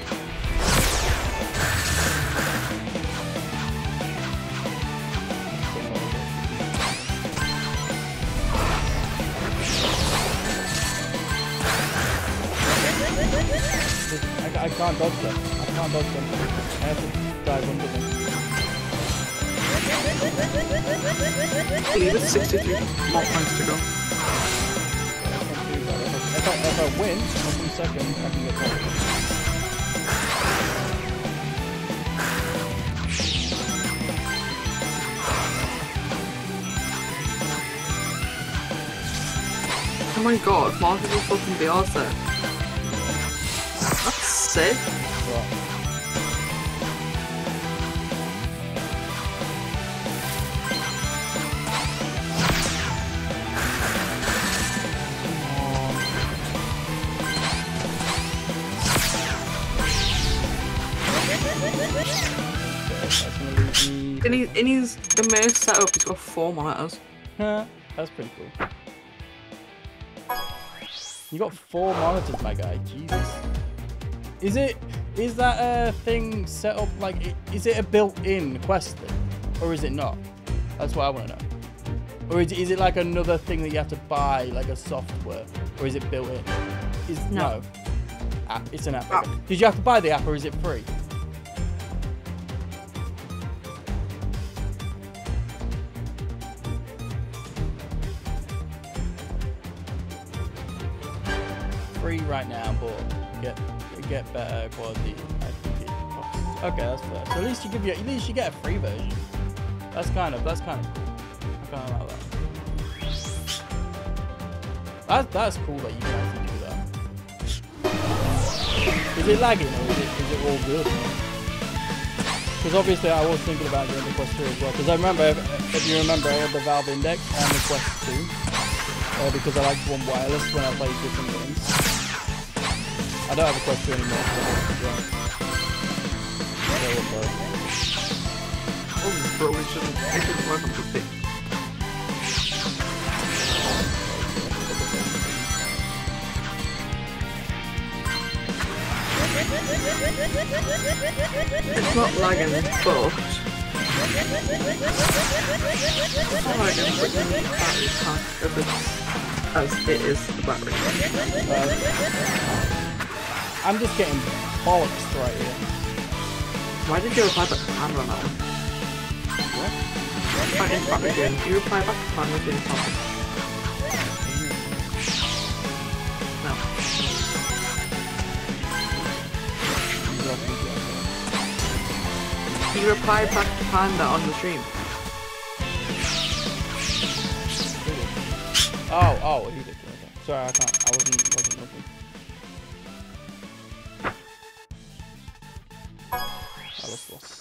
I, can't dodge them. I can't dodge them. I have to dive under them. I believe it's 63 more points to go. I can't do that. If I, if I, win on one second, I can get dodged. Oh my god, multiple fucking Beyonce say? And, he, and he's the most set up, he's got four monitors. That's pretty cool. You got four monitors, my guy. Jesus. Is it? Is that a thing set up like? Is it a built-in Quest thing, or is it not? That's what I want to know. Or is it, is it like another thing that you have to buy, like a software, or is it built in? Is no. No. App. It's an app. App. okay. Did you have to buy the app, or is it free? Free right now, but get get better quality. Okay, that's fair. So at least you give you at least you get a free version. That's kind of that's kind of cool. I kind of like that. That's that's cool that you can actually do that. Is it lagging or is it is it all good? Because obviously I was thinking about getting the Quest 2 as well. Because I remember, if, if you remember, I had the Valve Index and the Quest 2. Uh, because I like one wireless when I play different games. I don't have a Quest 2 anymore. So, yeah. So, what. Oh, bro, it shouldn't, it shouldn't work the. It's not lagging, but it's not lagging, but the battery pack as it's as it is the battery. Uh, I'm just getting bollocks right here. Why did you reply back to Pan on that one? What? In battery again. You reply back to Pan with your. No. He replied back to Panda on the stream. Oh, oh, he did. Okay. Sorry, I can't. I wasn't wasn't looking.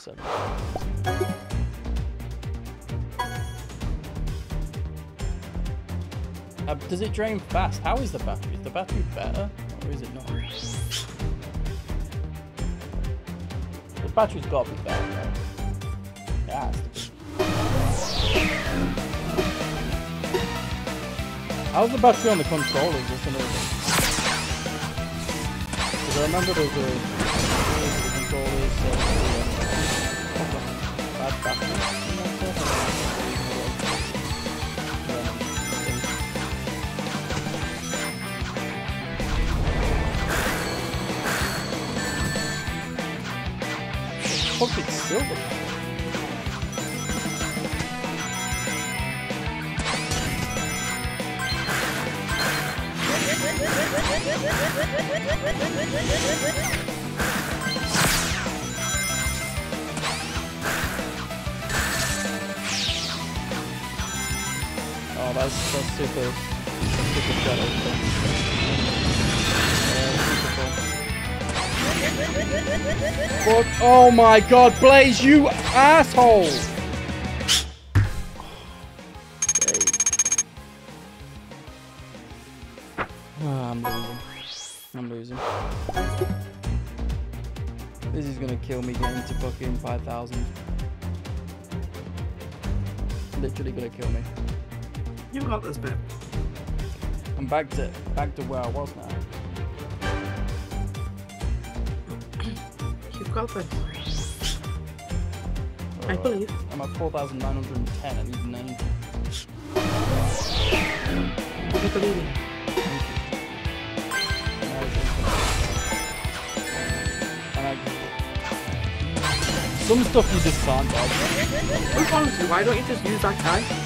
Just seven. Uh, does it drain fast? How is the battery? Is the battery better or is it not? The battery's got to be better, to be. How's the battery on the controllers? That's another thing. 'Cause I remember there was a the controllers. So, yeah. It's silver. <laughs> that's that's super super shadow. Yeah. Fuck! Oh my God, Blaze, you asshole! Okay. Ah, I'm losing. I'm losing. This is gonna kill me getting to fucking 5,000. Literally gonna kill me. You got this bit. I'm back to back to where I was now. You've got this. I Uh, believe. I'm at 4,910. I need 90. I believe you. Now it's infinite. And I, some stuff you just can't dodge. What's wrong with you? Why don't you just use that guy?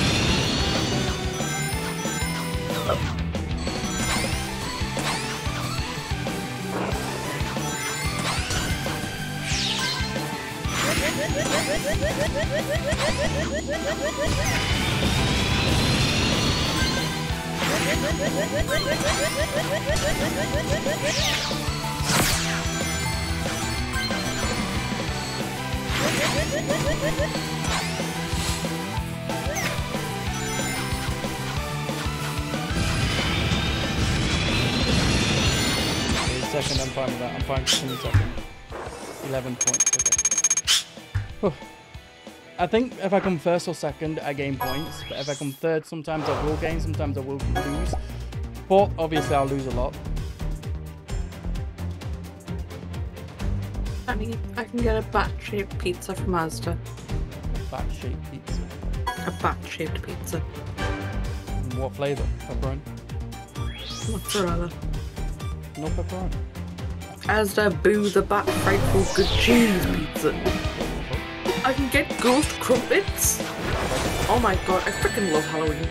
Second, I'm fine with that. I'm fine with 20 seconds. 11 points, okay. I think if I come first or second, I gain points. But if I come third, sometimes I will gain, sometimes I will lose. But obviously, I'll lose a lot. I mean, I can get a bat-shaped pizza from Asda. Fat shaped pizza. A bat-shaped pizza. And what flavour? Pepperoni? Mozzarella. No pepperoni. Asda Boo the Bat Frightful Good Cheese Pizza. I can get ghost crumpets. Oh my god, I freaking love Halloween.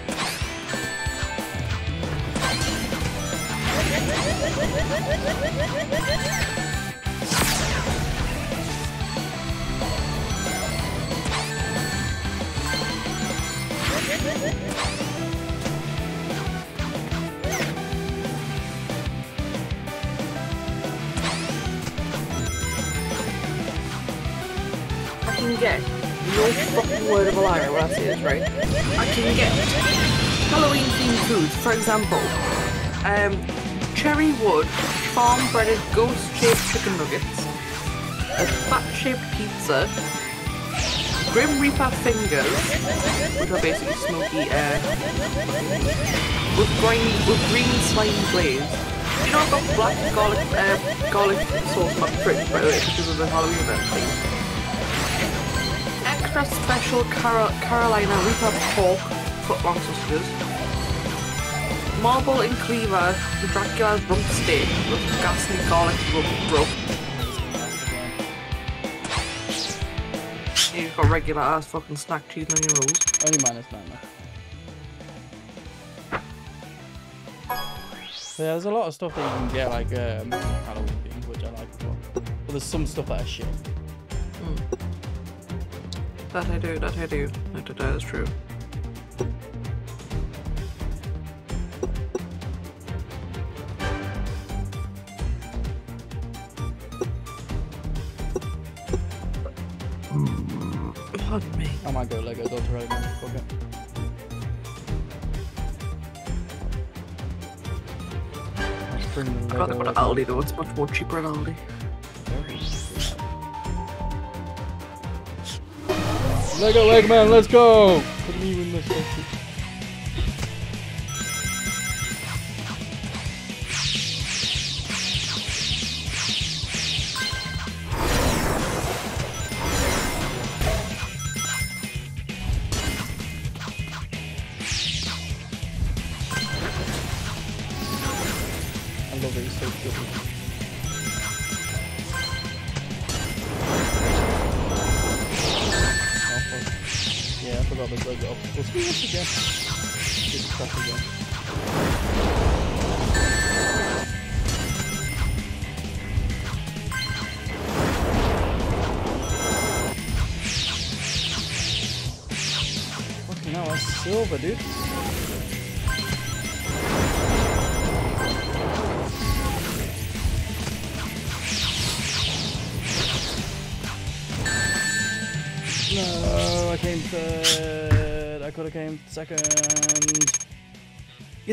Word of a liar what I say this right. I can get Halloween themed food, for example, um, cherry wood, farm breaded ghost shaped chicken nuggets, a bat shaped pizza, Grim Reaper fingers, which are basically smoky uh, with green with green slime glaze. You know I've got black garlic uh, garlic sauce on my fridge by the way because of the Halloween event thing extra special Carol- Carolina Reaper pork footlong sausages. Marble and cleaver, the Dracula's rump steak with ghastly garlic rub. rub. You've got regular ass fucking snack cheese on your rolls. Only minus nine. So yeah, there's a lot of stuff that you can get like um, Halloween which I like as well. But there's some stuff that are shit. That I do, that I do. That, that, that is true. Pardon me. I might go Lego Doctor Eggman. Fuck it. Let's bring the I'd rather Lego go to Aldi though, it's much more cheaper at Aldi. Lego Eggman, let's go!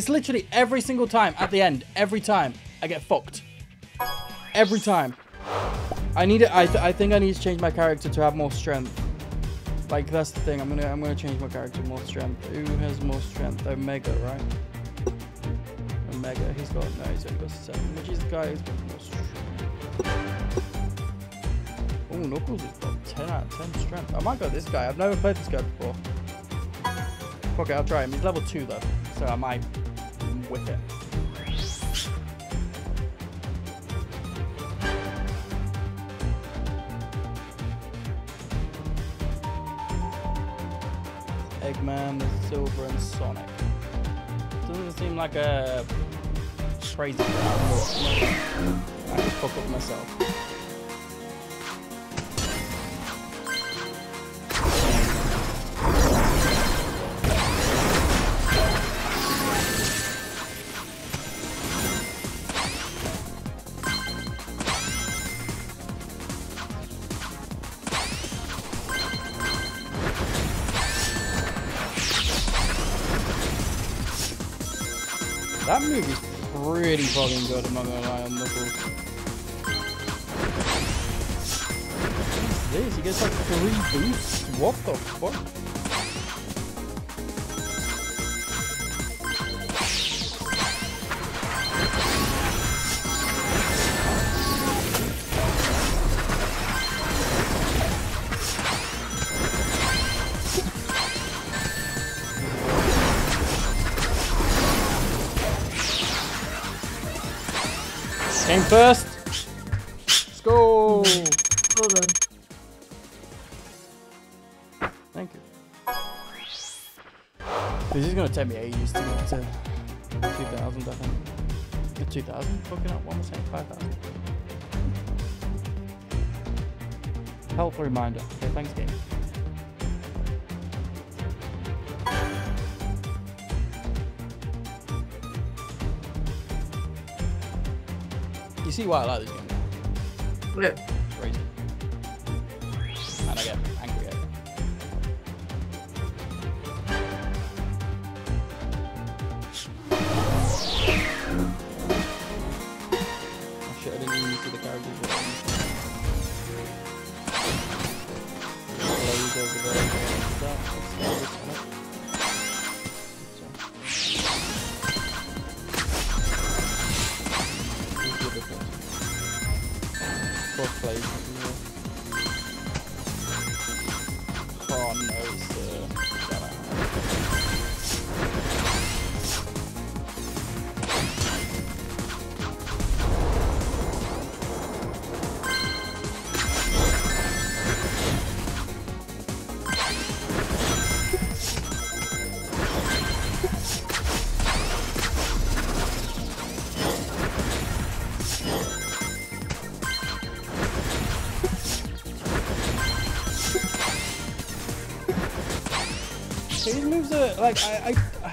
It's literally every single time at the end. Every time I get fucked. Every time. I need it. I, th- I think I need to change my character to have more strength. Like that's the thing. I'm gonna I'm gonna change my character more strength. Who has more strength? Omega, right? Omega. He's got no. He's only got seven. Which is the guy who's got more strength. Oh, Knuckles has got 10 out of 10 strength. Oh I might go this guy. I've never played this guy before. Okay, I'll try him. He's level 2 though, so I might whip it. Eggman, the Silver, and Sonic. Doesn't seem like a crazy crowd, I just fuck up myself. Pretty fucking good, I'm not gonna lie Knuckles. What's this? He gets like three boosts? What the fuck? Reminder. Okay, thanks, game. You see why I like this game? Like I I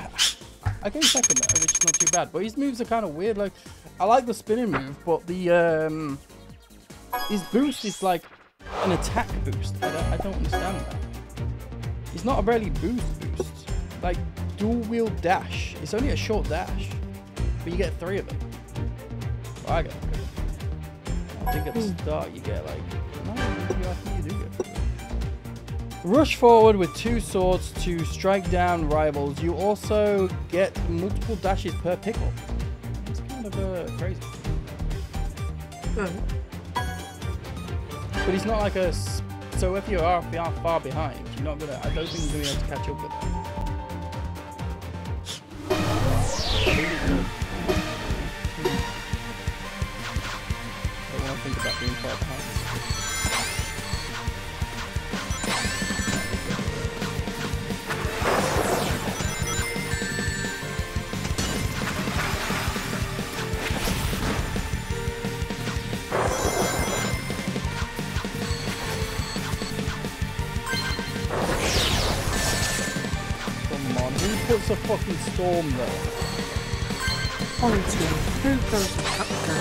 I, second there, which is not too bad. But his moves are kind of weird. Like I like the spinning move, but the um his boost is like an attack boost. I don't, I don't understand that. It's not a really boost boost. Like dual wheel dash. It's only a short dash, but you get three of them. Well, I them. I think at the start you get like Rush forward with two swords to strike down rivals. You also get multiple dashes per pickle. It's kind of uh, crazy. But he's not like a. So if you are far, far behind, you're not gonna. I don't think you're gonna be able to catch up with who puts a fucking storm there? Quality. Who goes to capture?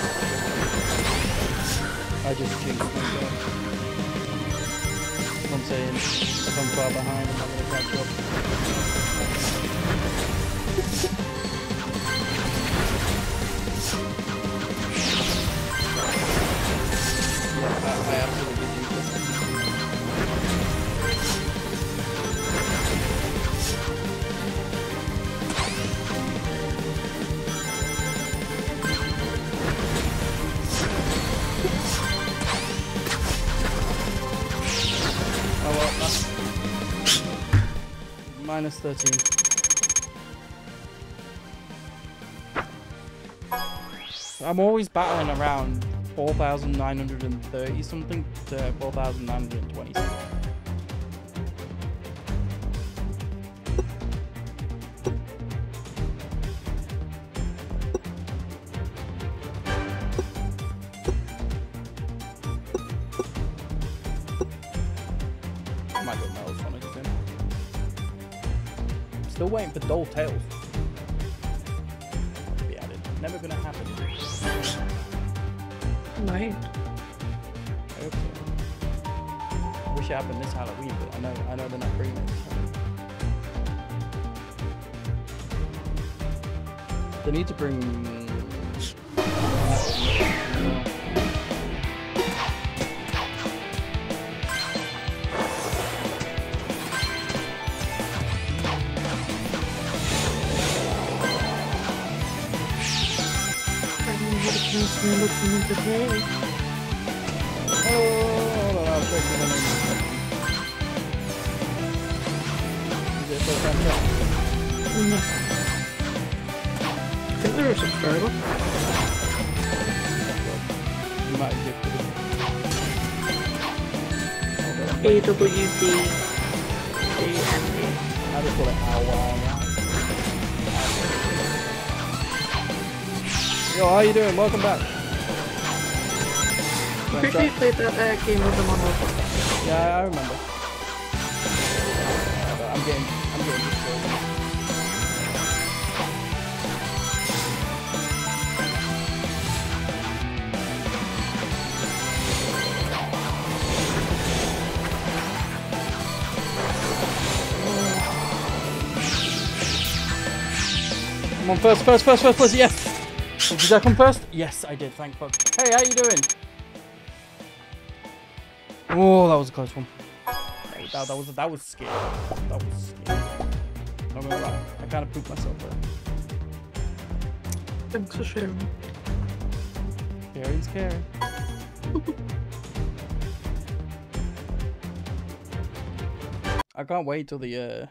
I just jinxed myself. I'm saying, if I'm far behind, I'm not gonna catch up. <laughs> Yeah, I, I minus 13. I'm always battling around 4,930 something to 4,920 Dull Tails to be added. Never gonna happen. is it? Right. I hope so. I wish it happened this Halloween, but I know I know they're not bringing it. They need to bring. Hold on, A W D A N A. How do you call it? Ow, wow, wow. Yo, how you doing? Welcome back. I'm pretty sure you played that uh, game with them on Roblox. Yeah, I remember. On, first, first, first, first, first, yes! Did I come first? Yes, I did, thank fuck. Hey, how you doing? Oh, that was a close one. That, that was that was scary. That was scary. Not gonna lie, I kind of pooped myself there. Thanks for sharing. Caring's caring. <laughs> I can't wait till the uh,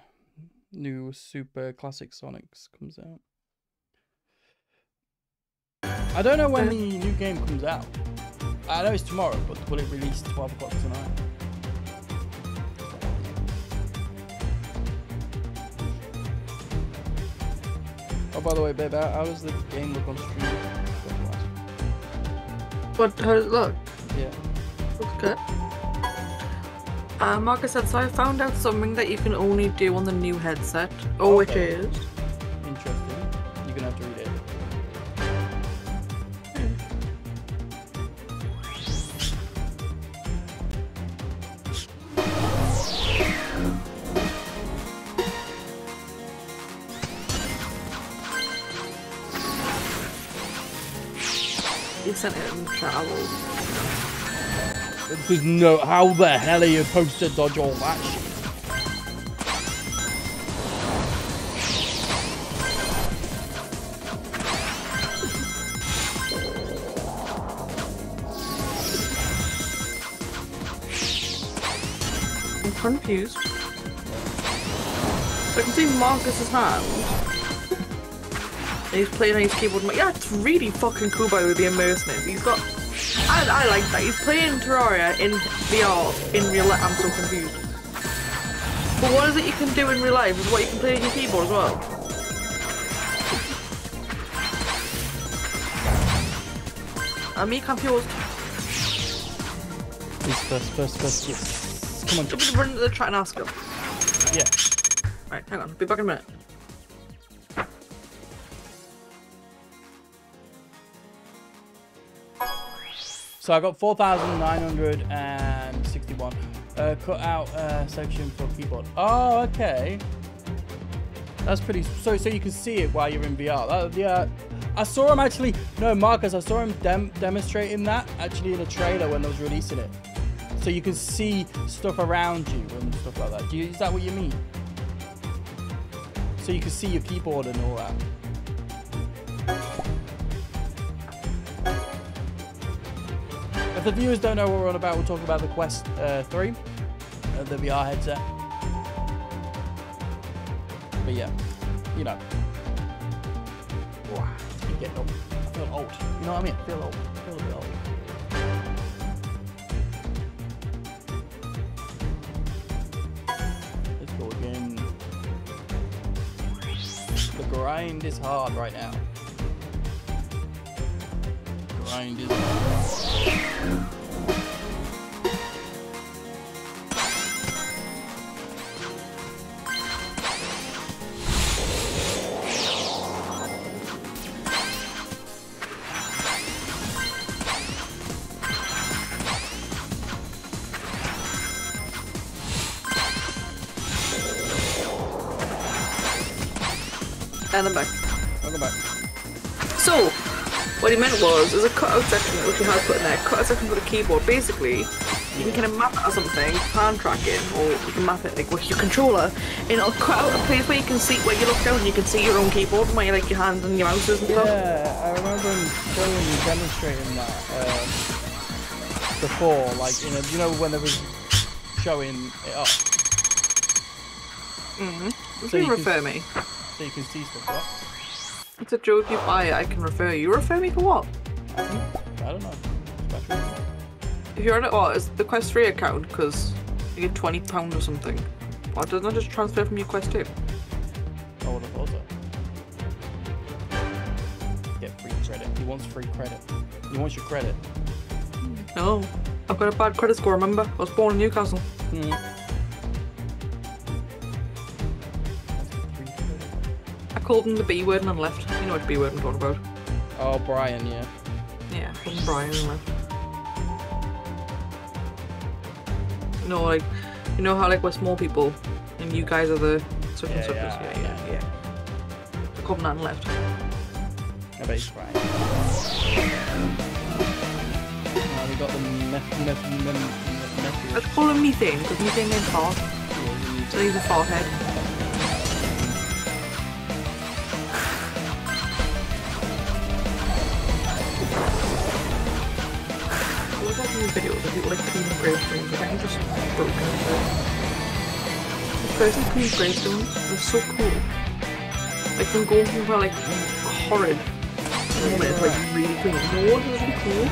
new Super Classic Sonics comes out. I don't know when the new game comes out. I know it's tomorrow, but will it release 12 o'clock tonight? Oh, by the way, babe, how, does the game look on stream? What? How does it look? Yeah. Looks good. Uh, Marcus said, so I found out something that you can only do on the new headset. Oh, which Okay. is. Will. There's no. How the hell are you supposed to dodge all that shit? I'm confused. So I can see Marcus's hand. And he's playing on his keyboard. Yeah, it's really fucking cool by the way, the immersiveness. He's got. I, I like that. He's playing Terraria in VR in real life. I'm so confused. But what is it you can do in real life? Is what you can play on your keyboard as well? I'm me confused. Please, first, first, first, yes. Come on. I'm gonna run the chat and ask him. Yeah. Right, hang on. Be back in a minute. So I got 4,961. Uh, cut out uh, section for keyboard. Oh, okay. That's pretty. So, so you can see it while you're in VR. That, yeah, I saw him actually. No, Marcus, I saw him dem- demonstrating that actually in a trailer when they was releasing it. So you can see stuff around you and stuff like that. You, is that what you mean? So you can see your keyboard and all that. If the viewers don't know what we're on about, we're talking about the Quest uh, 3, uh, the VR headset. But yeah, you know. Wow, been getting old. I feel old. You know what I mean? I feel old. I feel a bit old. Let's go again. The grind is hard right now. Grind is. And I'm back. He meant was, there's a cutout section which he has put in there, cutout section for the keyboard. Basically, you can kind of map it or something, hand tracking, or you can map it like with your controller, and it'll cut out a place where you can see, where you look down and you can see your own keyboard, and where you like your hands and your mouses and stuff. Yeah, I remember showing me demonstrating that um, before, like you know, you know when they was showing it up, Mm-hmm. So you can- me. so you can see stuff. What? It's a you buy it, I can refer you. Refer me for what? I don't know. If you're on it, what is the Quest 3 account? Because you get £20 or something. Why doesn't it just transfer from your Quest 2? I would have thought so. Get free credit. He wants free credit. He wants your credit. No. I've got a bad credit score, remember? I was born in Newcastle. Hmm. I called him the B word and I left. You know what B word I'm talking about. Oh, Brian, yeah. Yeah, I called him Brian and left. You know, like, you know how like we're small people and you guys are the such and Yeah, such. yeah, Yeah, yeah, yeah. I called him that and left. I bet he's Brian. Uh, we got the meth, meth, meth, meth, Let's call him Methane because Methane named fart. So he's a fart people like cleaning gravestones? I think it's just broken into The person cleaning gravestones was so cool. Like from going from about like horrid moment to like really clean. No one was really cool.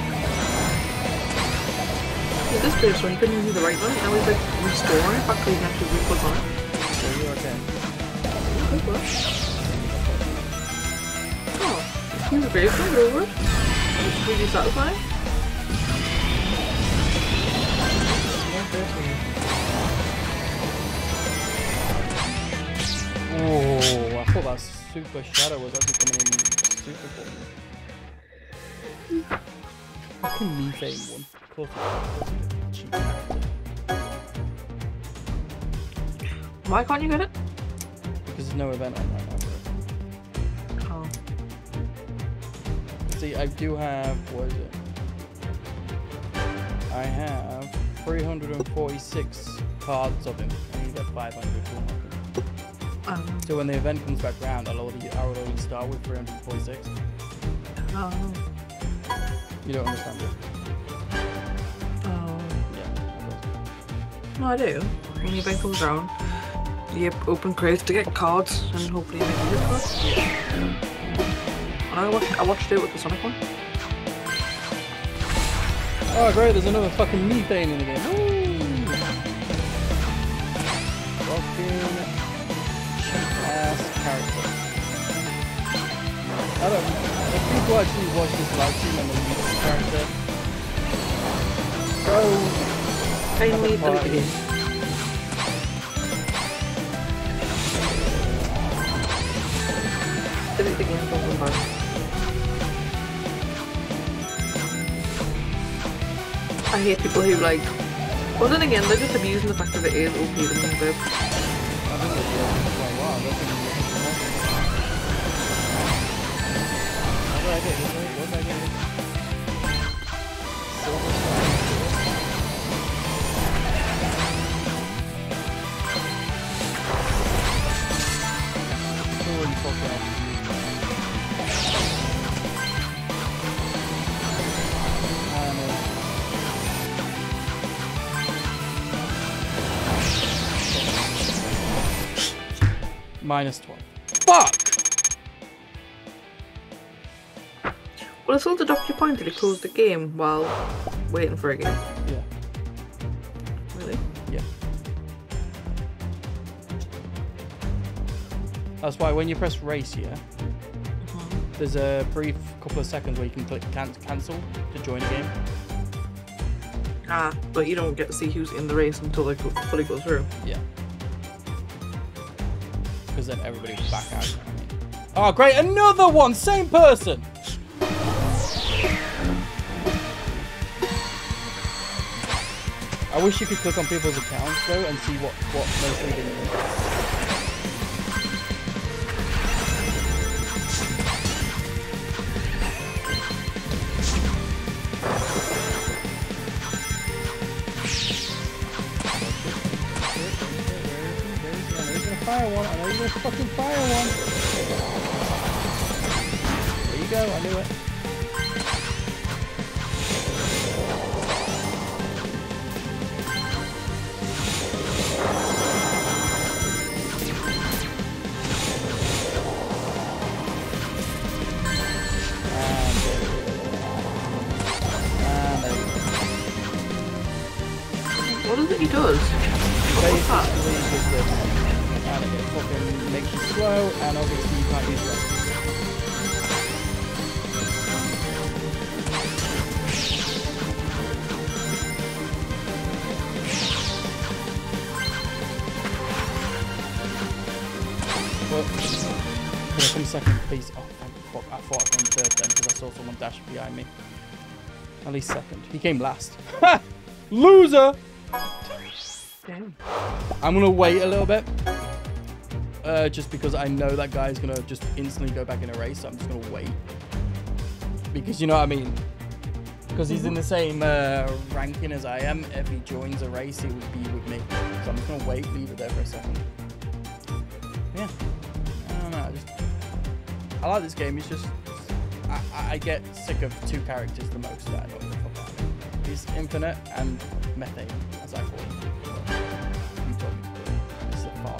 With this gravestone, he couldn't even do the right one. Now he's like restoring it back to he can actually re-put on it. So you're okay. Oh, he was grateful over it. It was really satisfying. Oh, I thought that super shadow was actually coming in super cool. Fucking methane one. Of course it is. Of course. Cheap. Why can't you get it? Because there's no event on right now Oh. See, I do have, what is it? I have 346 cards of him, and you get 500 to. Um, So when the event comes back round, I'll already, I would already start with 346. oh. You don't understand it? Oh. Yeah. No, I do. When the event comes around, you open crates to get cards and hopefully you make a good card. And I watched, I watched it with the Sonic one. Oh great, there's another fucking methane in the game. I don't if people actually watch this live stream and they use this character. Go Have a delete. The game, don't come. I hate people who like. Well, then again, they're just abusing the fact that it is OP to move it. Minus 12. Fuck! Well, it's all the doctor pointed to close the game while waiting for a game. Yeah, Really? yeah. That's why when you press race here, there's a brief couple of seconds where you can click can- cancel to join a game. Ah, but you don't get to see who's in the race until it fully goes through. Yeah. Because then everybody back out. Oh, great! Another one! Same person! I wish you could click on people's accounts though and see what what mostly they fucking fire one. There you go. I knew it. Came last. Ha! Loser! Damn. I'm gonna wait a little bit. Uh, just because I know that guy's gonna just instantly go back in a race, so I'm just gonna wait. Because you know what I mean? Because he's in the same uh, ranking as I am. If he joins a race, he would be with me. So I'm just gonna wait, leave it there for a second. Yeah. I don't know. I just I like this game. It's just I, I- I get sick of two characters the most that I infinite and methane, as I call it. You told me far.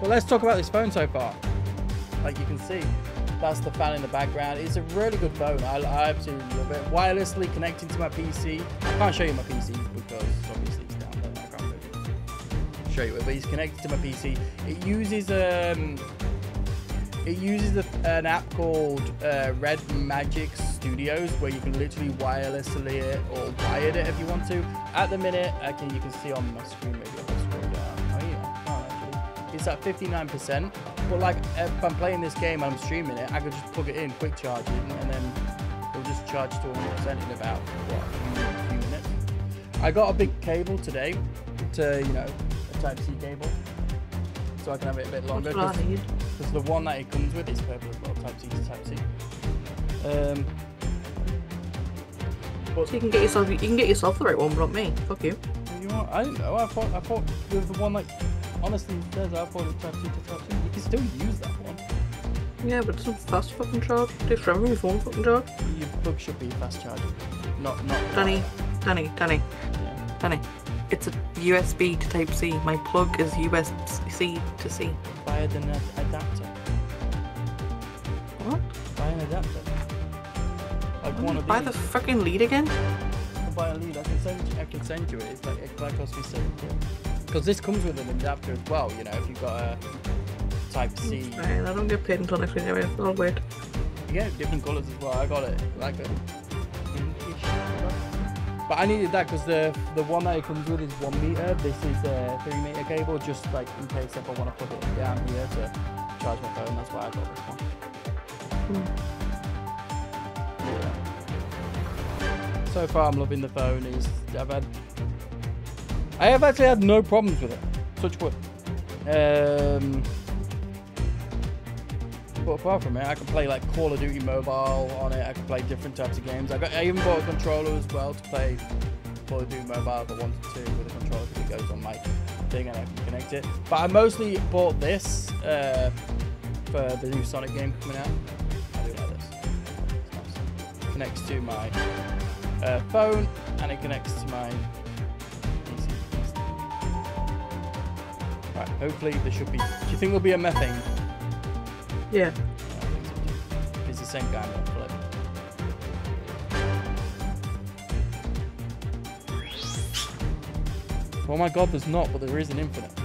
well, let's talk about this phone so far. Like you can see, that's the fan in the background. It's a really good phone. I, I absolutely love it. Wirelessly connecting to my PC. I can't show you my PC because obviously it's down there. I can't really show you it, but it's connected to my PC. It uses um, it uses a, an app called uh, Red Magic Studios where you can literally wirelessly it or wired it if you want to. At the minute, I can you can see on my screen maybe if I scroll down. Oh yeah, I can't actually. It's at 59%. But like if I'm playing this game and I'm streaming it, I could just plug it in, quick charge it, and then it'll just charge to 100% in about what a few minutes. I got a big cable today to you know a Type C cable, so I can have it a bit longer. What's that I need? Because the one that it comes with is purple as well, Type C to Type C. Um, but So you can get yourself you can get yourself the right one, but not me. Fuck you. you know, I didn't know. I thought I thought with the one like honestly says I thought it was Type C to Type C. You can still use that one. Yeah, but it's not fast fucking charge. It takes forever on your phone fucking charge. Your plug should be fast charging, not not. Danny, Danny, Danny, Yeah. Danny. It's a USB to Type C. My plug is USB to C. Buy an adapter. What? Buy an adapter. Like one of Buy the fucking lead again? Buy a lead. I can send you. I can send you it. It's like it might cost me seven quid. Because this comes with an adapter as well. You know, if you've got a Type C. Mm, Fine, I don't get paid until next week anyway. I'll wait. You get different colours as well. I got it like a pinkish. But I needed that because the the one that it comes with is one meter. This is a three meter cable, just like in case if I want to put it down here to charge my phone. That's why I got this one. Yeah. So far, I'm loving the phone. I've had I have actually had no problems with it. Touch wood. Um, but apart from it, I can play like Call of Duty Mobile on it. I can play different types of games. I got I even bought a controller as well to play Call of Duty Mobile, but one to two with a controller because it goes on my thing and I can connect it. But I mostly bought this uh, for the new Sonic game coming out. I do like this. It's nice. Connects to my uh, phone and it connects to my PC. Right, hopefully there should be. Do you think there'll be a methane? Yeah. It's the same guy, not flip. Oh my god, there's not, but there is an infinite.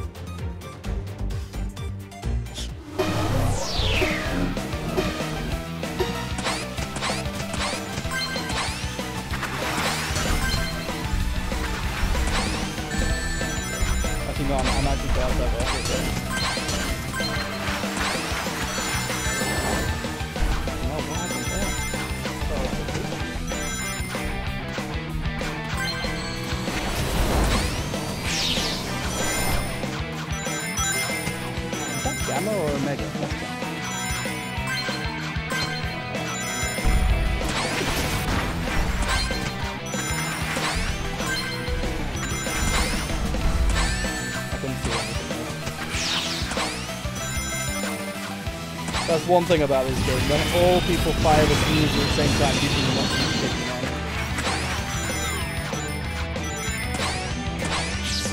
One thing about this game. When all people fire the sneeze at the same time, people are not on.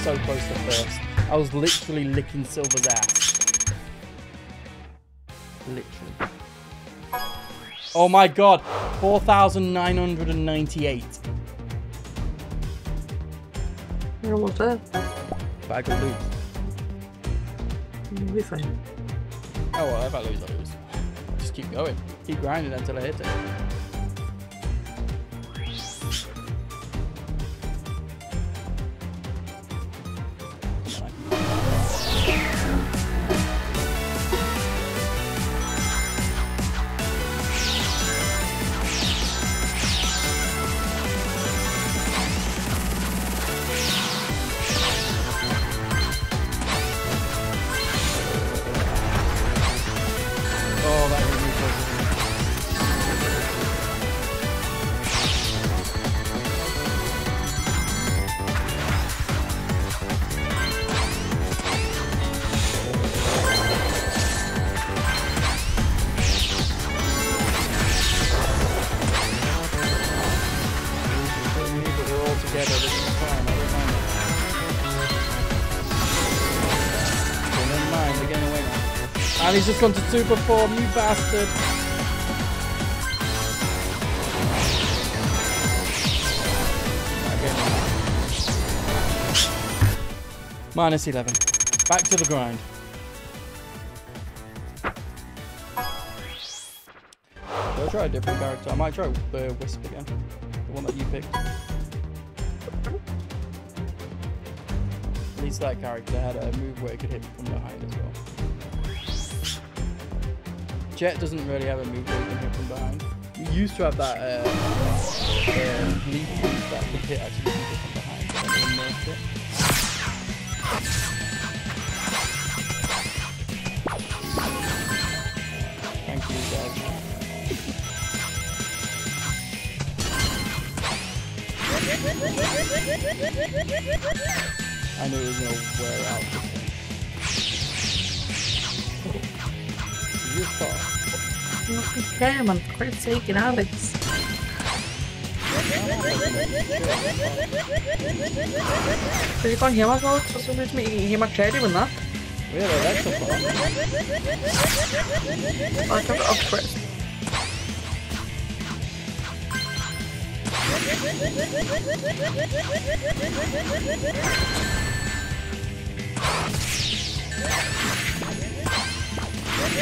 So close to first. I was literally licking Silver's ass. Literally. Oh my god! 4,998. You're almost there. Bag of loot. You'll be fine. Oh well, if I lose, I lose. Going. Keep grinding until I hit it. Just gone to super form, you bastard. Minus 11. Back to the grind. Should I try a different character? I might try the Wisp again. The one that you picked. At least that character had a move where it could hit from behind Jet doesn't really have a move where you can hit from behind. You used to have that uh, uh, leap move that could hit actually people from behind. Thank you guys. I knew it was gonna wear out You thought. Okay, man. For Christ's sake. So can't my voice for some reason. You can hear my chair doing that. Really, that's a fun. I it off first.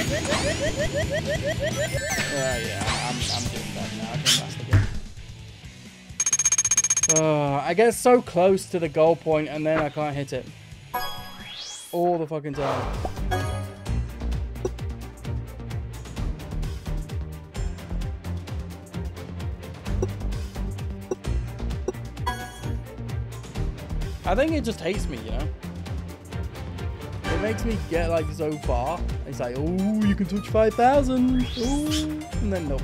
Uh, yeah, I'm, I'm doing that now. I can last again. Oh, I get so close to the goal point and then I can't hit it. All the fucking time. I think it just hates me, you know? It makes me get like so far. It's like, oh, you can touch 5,000. Ooh. And then nope.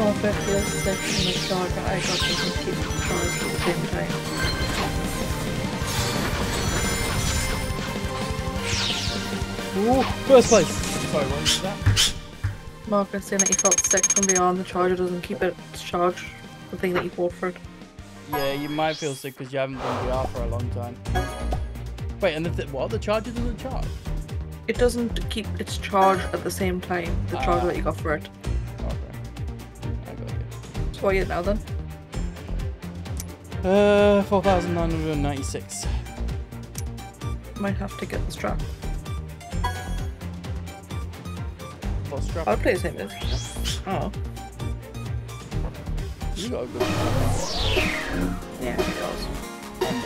Came off after the second the charger. I got the charge at the same time. Ooh, first place. Sorry, what was that? Margaret saying that he felt sick from beyond the charger doesn't keep it charged. The thing that you bought for it. Yeah, you might feel sick because you haven't done VR for a long time. Wait, and the th- what? The charger doesn't charge? It doesn't keep its charge at the same time. The charger Ah. that you got for it. Okay. I got it. So what are you at now then? Uh, 4,996. Might have to get the strap. What strap? I'll play the same as. Oh. You got a good strap. Yeah, it does. I'm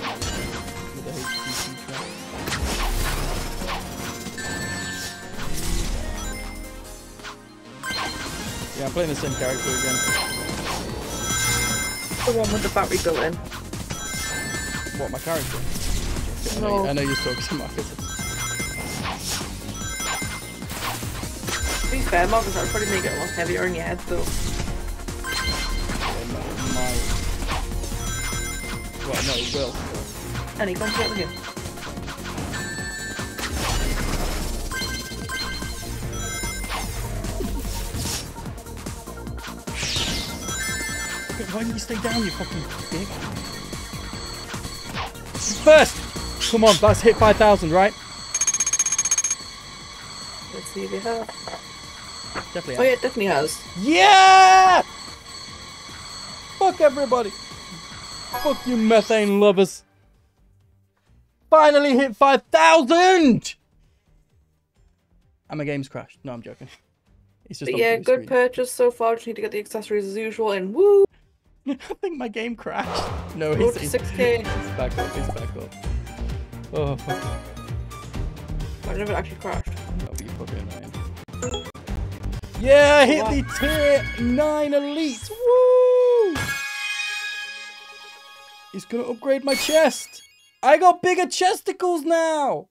not Yeah, I'm playing the same character again. The one with the battery built in. What, my character? I know, No. I know you're talking to Marcus. To be fair, Marcus, that would probably make it a lot heavier in your head though. Yeah, my. Well, no, it will. Any conflict with you? Why don't you stay down, you fucking dick? First! Come on, that's hit 5,000, right? Let's see if it has. Definitely. Oh yeah, definitely has. Yeah! Fuck everybody. Fuck you methane lovers. Finally hit 5,000! And my game's crashed. No, I'm joking. It's just But yeah, good screen. purchase so far. Just need to get the accessories as usual and woo! <laughs> I think my game crashed. No, he's, he's, 6k. he's back up. He's back up. Oh, fuck. I never actually crashed. That'll oh, be fucking. Yeah, I hit the tier 9 elite. Woo! He's gonna upgrade my chest. I got bigger chesticles now.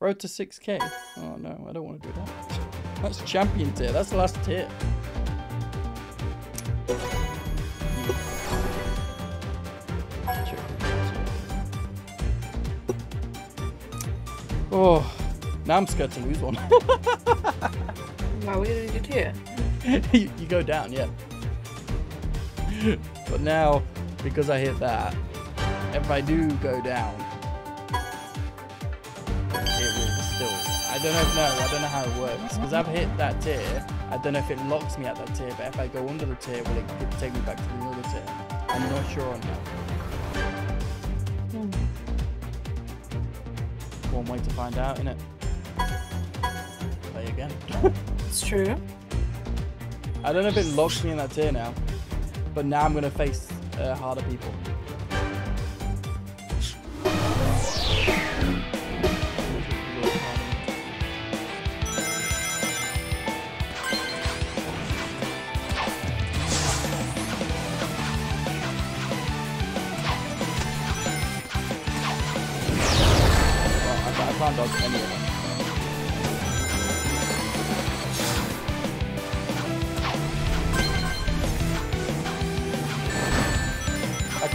Road to 6k. Oh no, I don't want to do that. That's champion tier. That's the last tier. Oh, now I'm scared to lose one. <laughs> Wow, we did it here. <laughs> you, you go down, yeah. <laughs> But now, because I hit that, if I do go down, it will still. I don't know. No, I don't know how it works because I've hit that tier. I don't know if it locks me at that tier, but if I go under the tier, will it take me back to the other tier? I'm not sure on that. One way to find out, isn't it? Play again. <laughs> It's true. I don't know if it locks me in that tier now, but now I'm gonna face uh, harder people.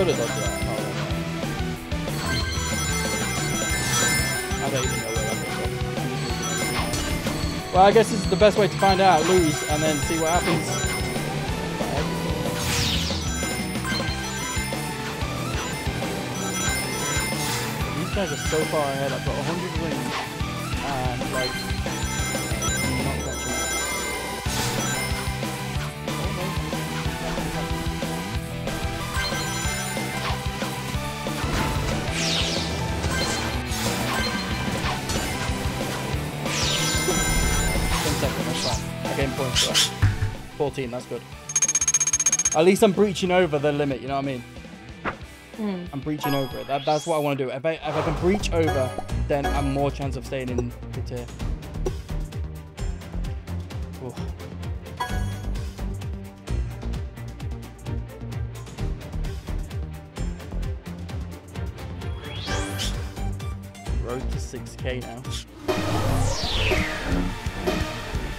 Even know where that. Well, I guess this is the best way to find out. Lose and then see what happens. These guys are so far ahead. I've got 100 wins and like 14, that's good. At least I'm breaching over the limit, you know what I mean? Hmm. I'm breaching over it. That, that's what I want to do. If I, if I can breach over, then I'm more chance of staying in the tier. Oof. Road to 6k now.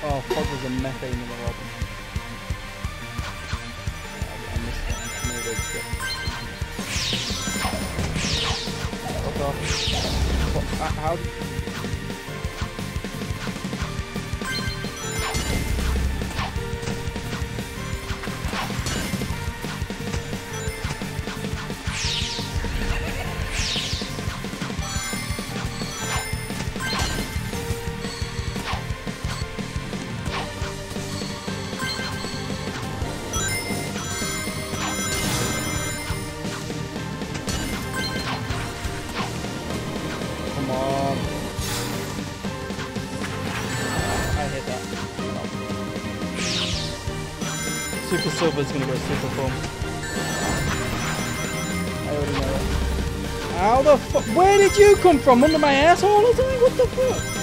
Oh, fuck, there's a methane in the robin. What, uh, how? Fuck? Where did you come from? Under my asshole or something? What the fuck?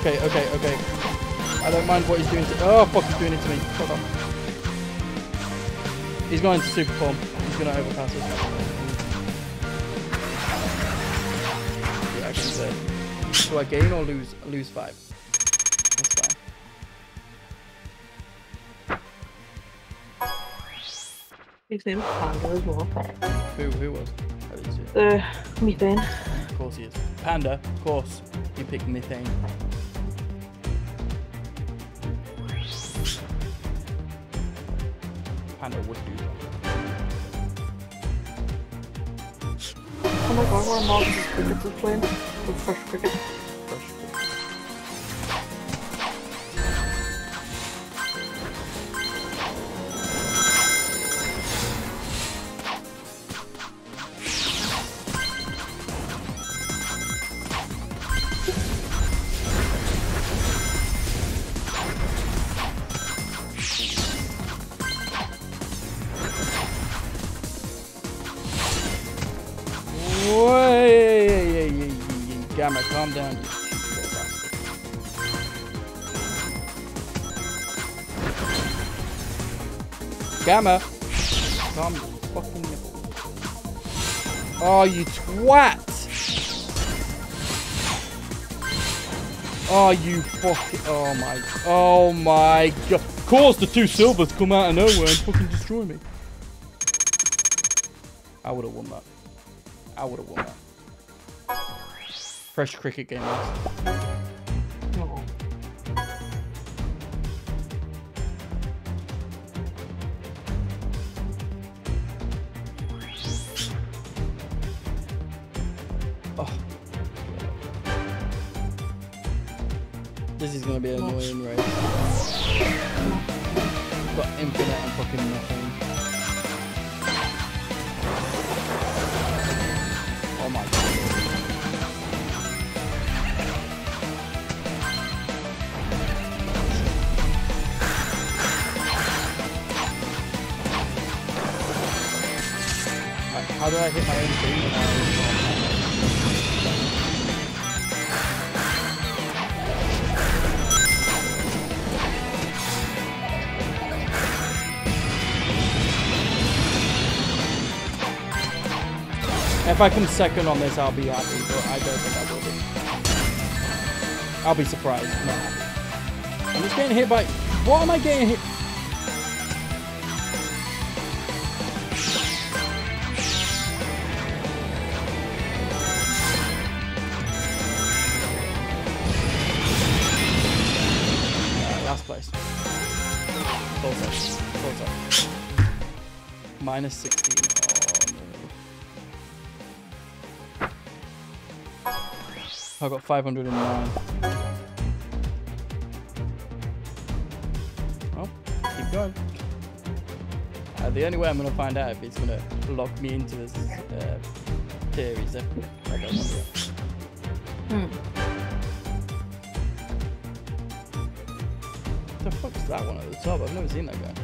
Okay, okay, okay. I don't mind what he's doing to- Oh, fuck, he's doing it to me. Hold on. He's going to super form. He's gonna overpass us. Do I gain or lose? Lose five. That's fine. His name's Panda as well. Who, who was? Uh, methane. Of course he is. Panda, of course. You pick methane. Panda would do that. Oh my god, what a mod is cricket is playing? With fresh cricket. Oh, you twat! Oh, you fucking. Oh my. Oh my god. Of course, the two silvers come out of nowhere and fucking destroy me. I would have won that. I would have won that. Fresh cricket game. If I come second on this, I'll be happy, but I don't think I will be. I'll be surprised, happy. I'm just getting hit by. What am I getting hit? Minus 16. I got 509. Well, keep going. Uh, the only way I'm going to find out if it's going to lock me into this uh, tier is if I go. Hmm. The fuck's that one at the top? I've never seen that guy.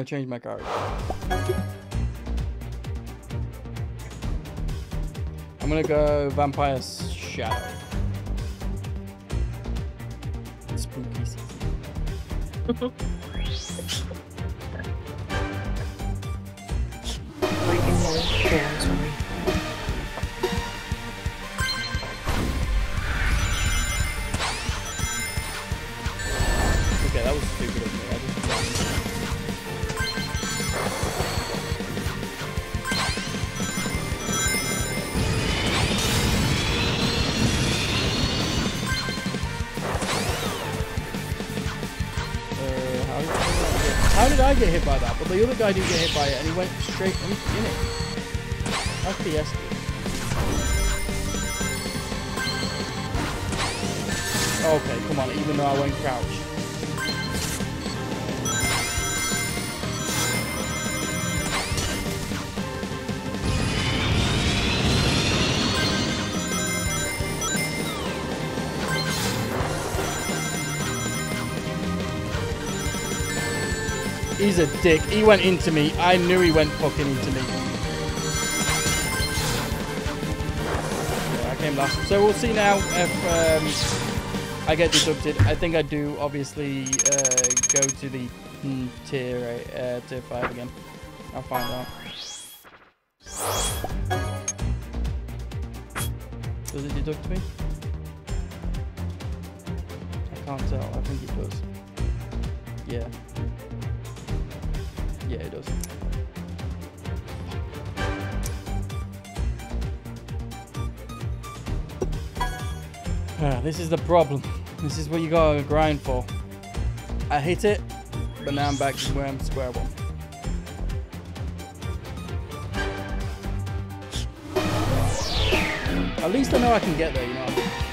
Gonna change my card. I'm gonna go Vampire Shadow. Spooky season. <laughs> guy didn't get hit by it, dick. He went into me. I knew he went fucking into me. I came last. So we'll see now if um, I get deducted. I think I do obviously uh, go to the mm, tier uh, tier five again. I'll find out. Does it deduct me? I can't tell. I think it does. Yeah. Yeah, it does. Ah, this is the problem. This is what you gotta grind for. I hit it, but now I'm back to where I'm square one. At least I know I can get there, you know.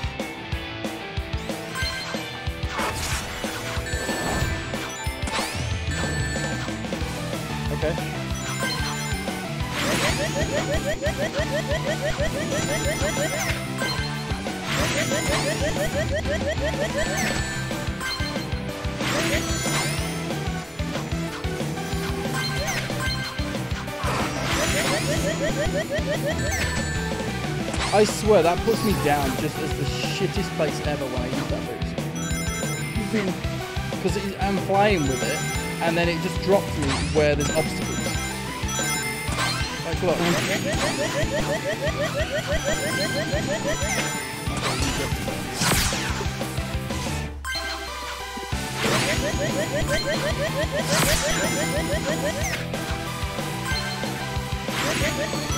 Okay. I swear that puts me down just as the shittest place ever when I use that boost. Because I'm flying with it, and then it just drops me where there's obstacles. <laughs>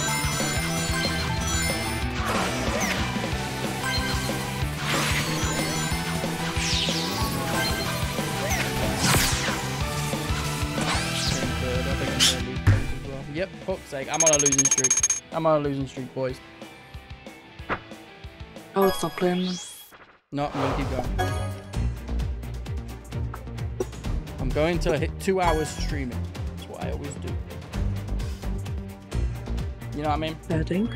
fuck's sake. I'm on a losing streak. I'm on a losing streak, boys. Oh, stop playing. No, I'm gonna keep going. I'm going I hit two hours streaming. That's what I always do. You know what I mean? Fair dink.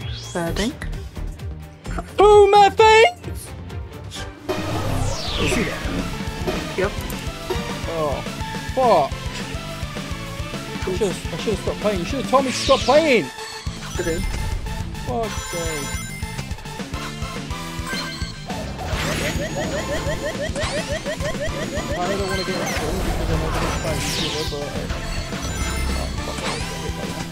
Boom, my face! You see that? Yep. Oh, fuck. Should have stopped playing. You should have told me to stop playing. Fuck's sake. I don't want to get into it because I'm not going to fight but... I got hit by that.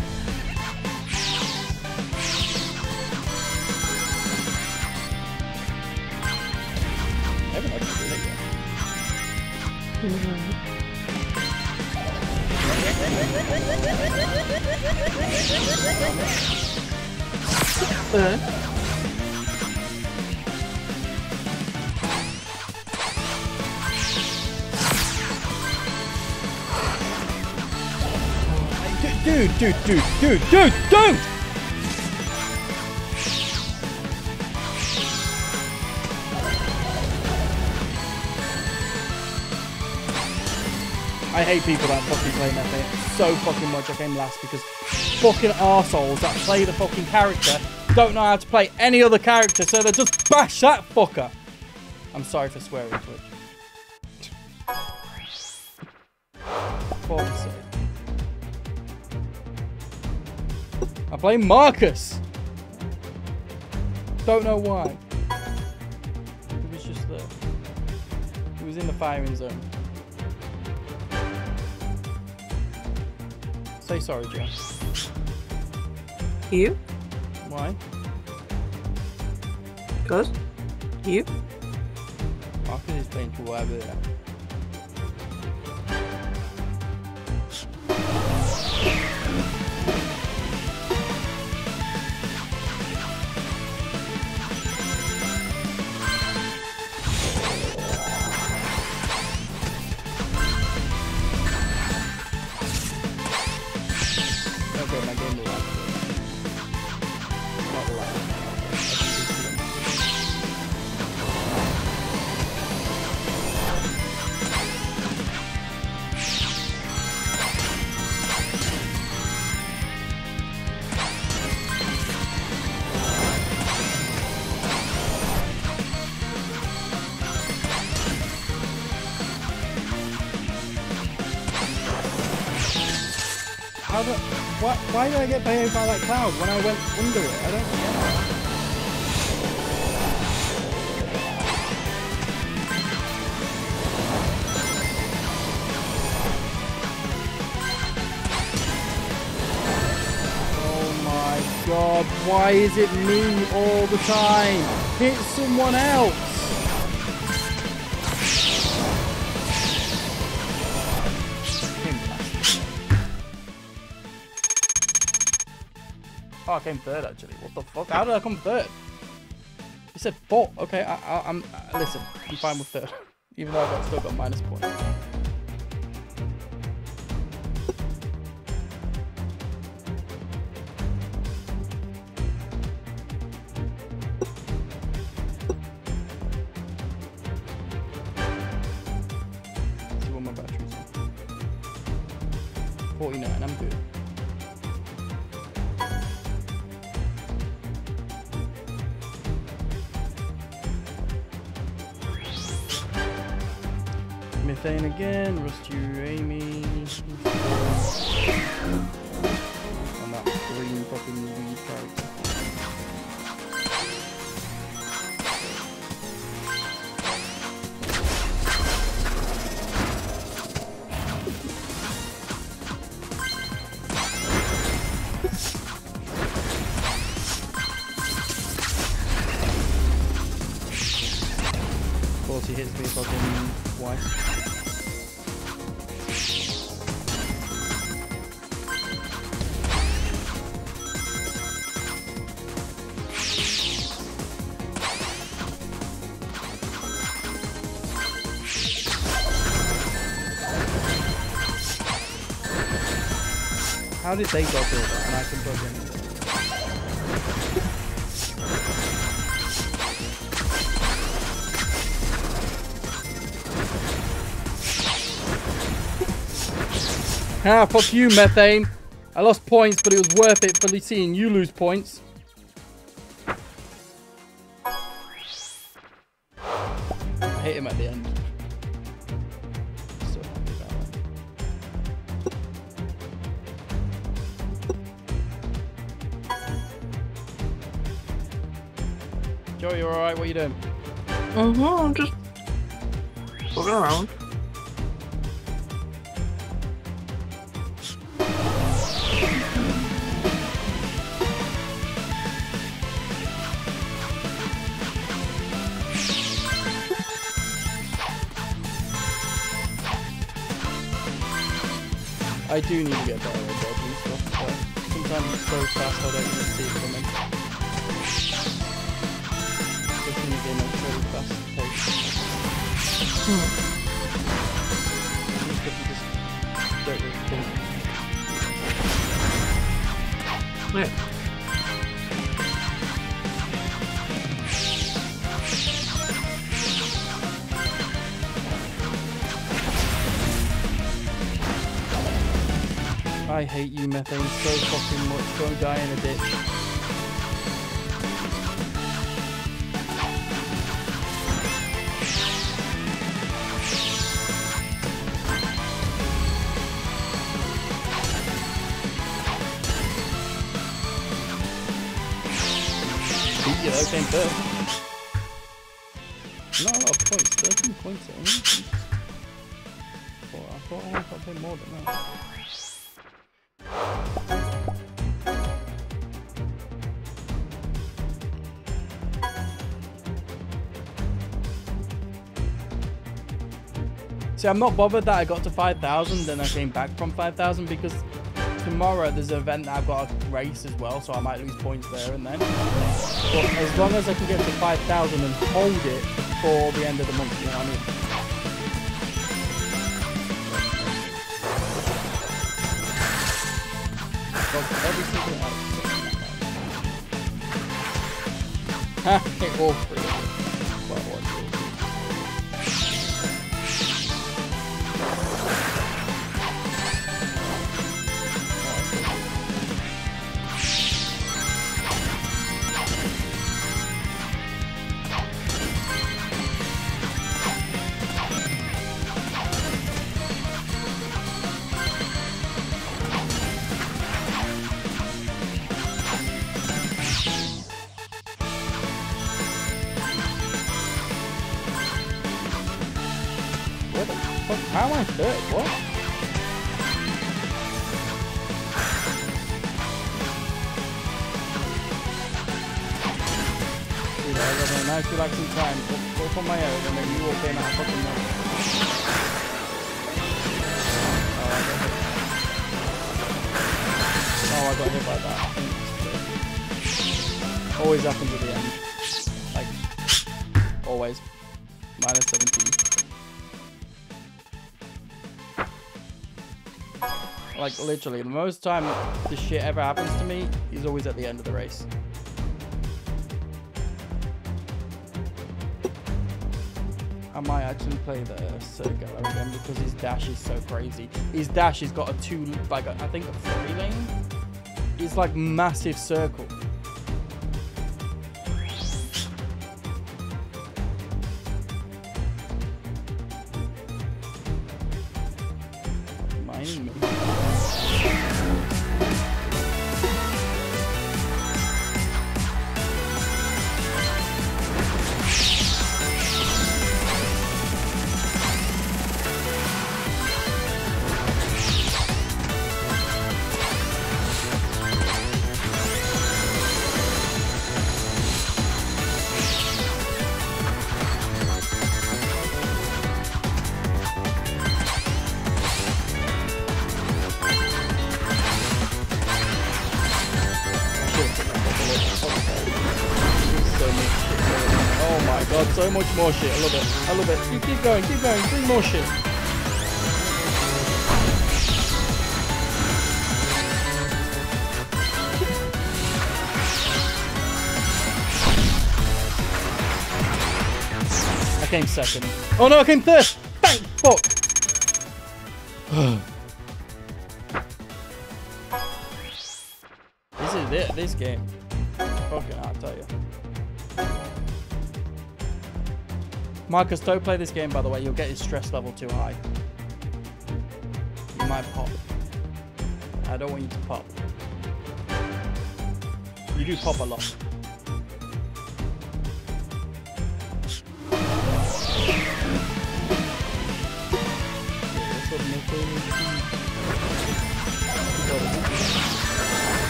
I haven't actually done it yet. Mm-hmm. Fair. Dude, dude, dude, dude, dude, dude! hate people that fucking play Method so fucking much I came last because fucking arseholes that play the fucking character don't know how to play any other character, so they just bash that fucker. I'm sorry for swearing, Twitch. I play Marcus. Don't know why. It was just the. It was in the firing zone. Say sorry, Joe. You? Why? Good. You? Marcus is playing to whatever. Why, did I get behaved by that cloud when I went under it? I don't it. Oh my god, why is it me all the time? Hit someone else! Oh, I came third actually. What the fuck? How did I come third? You said four. Okay, I, I, I'm. Uh, listen, I'm fine with third, <laughs> even though I've still got minus points. How did they go through that and I can dodge anything? Ah, fuck you, methane. I lost points, but it was worth it for seeing you lose points. I do need to get better at dodging stuff, sometimes it's so fast I don't even see it coming. Especially in a game that's really fast paced. Some stuff you just don't think. Yeah. I hate you, methane, so fucking much. Go die in a ditch. beat you though, came first. Not a lot of points, 13 points only. I thought I got paid more than that. See, I'm not bothered that I got to 5,000 and I came back from 5,000 because tomorrow there's an event that I've got to race as well, so I might lose points there and then. But as long as I can get to 5,000 and hold it for the end of the month, you know what I mean? Every single Ha! <laughs> Hit all three literally, the most time this shit ever happens to me is always at the end of the race. I might actually play the Sir Galahad again because his dash is so crazy. His dash has got a two, like a, I think a three lane. It's like massive circle. So much more shit. I love it. I love it. Keep, going, keep going. Bring more shit. I came second. Oh no, I came third! Thank fuck! <sighs> this is it, this game. Fucking hell, I tell you. Marcus, don't play this game, by the way. You'll get his stress level too high. You might pop. I don't want you to pop. You do pop a lot.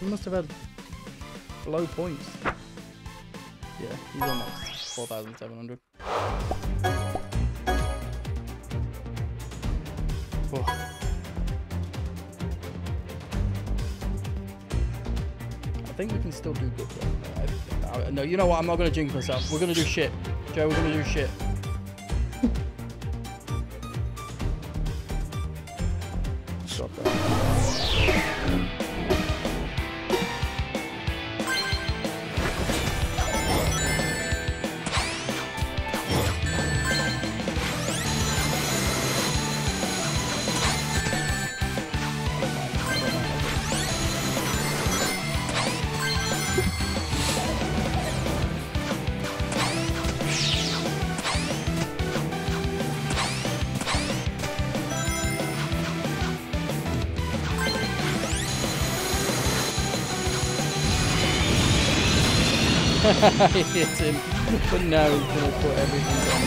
He must have had low points. Yeah, he's on like 4,700. Oh. I think we can still do good though. I, I, no, you know what? I'm not gonna jinx myself. We're gonna do shit. Joe, we're gonna do shit. I hit him. But no, he's gonna put everything on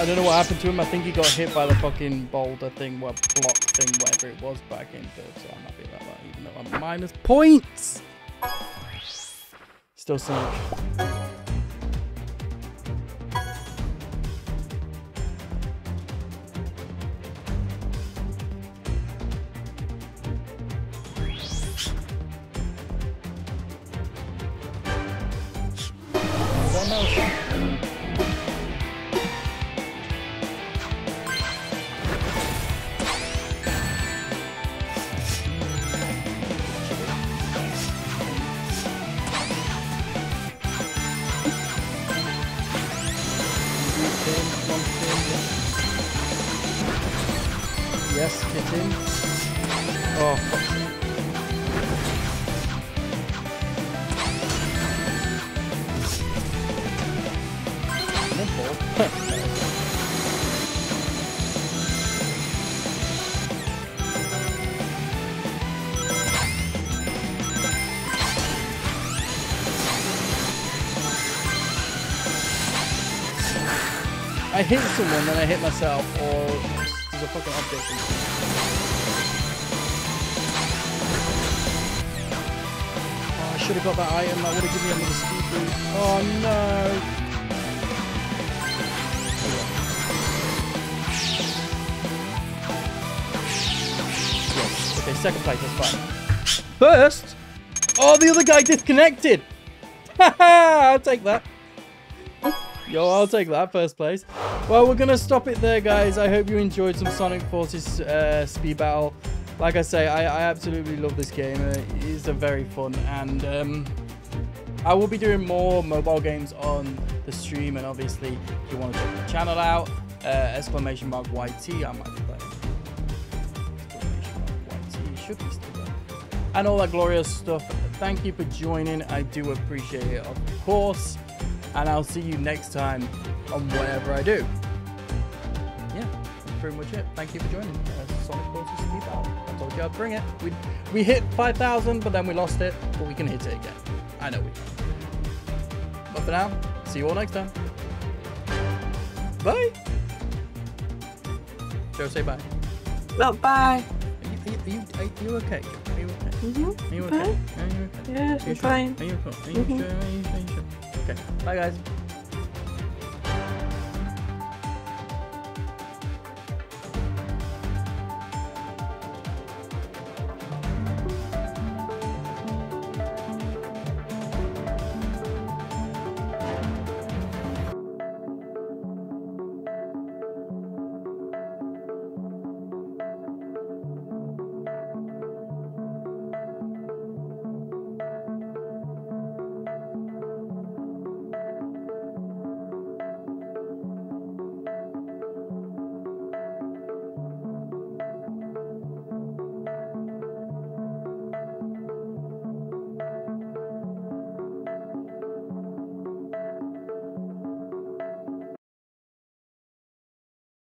I don't know what happened to him. I think he got hit by the fucking boulder thing, what block thing, whatever it was back in third. So I'm happy about that, even though I'm minus points. Still Sonic. Hit then I hit myself, or there's a fucking update. Oh, I should have got that item. That would have given me another speed boost. Oh no! Okay, second place. That's fine. First. Oh, the other guy disconnected. <laughs> I'll take that. Yo, I'll take that first place. Well, we're gonna stop it there, guys. I hope you enjoyed some Sonic Forces uh, speed battle. Like I say, I, I absolutely love this game. It is a very fun, and um, I will be doing more mobile games on the stream. And obviously, if you want to check the channel out, uh, exclamation mark YT, I might be playing. Exclamation mark YT should be still there. And all that glorious stuff. Thank you for joining. I do appreciate it, of course and I'll see you next time on whatever I do. Pretty much it. Thank you for joining uh, Sonic Forces Speed Battle. I told you I'd bring it. We we hit 5,000, but then we lost it, but we can hit it again. I know we can. But for now, see you all next time. Bye. Joe, say bye. Well, bye. Are you, are you, are you, are you okay? Are you okay? Mm-hmm. Are you Bye. okay? Are you okay? Yeah, Are you I'm sure? fine. Are you, cool? Are you Mhm. sure? Are you, are you sure? Okay. Bye, guys.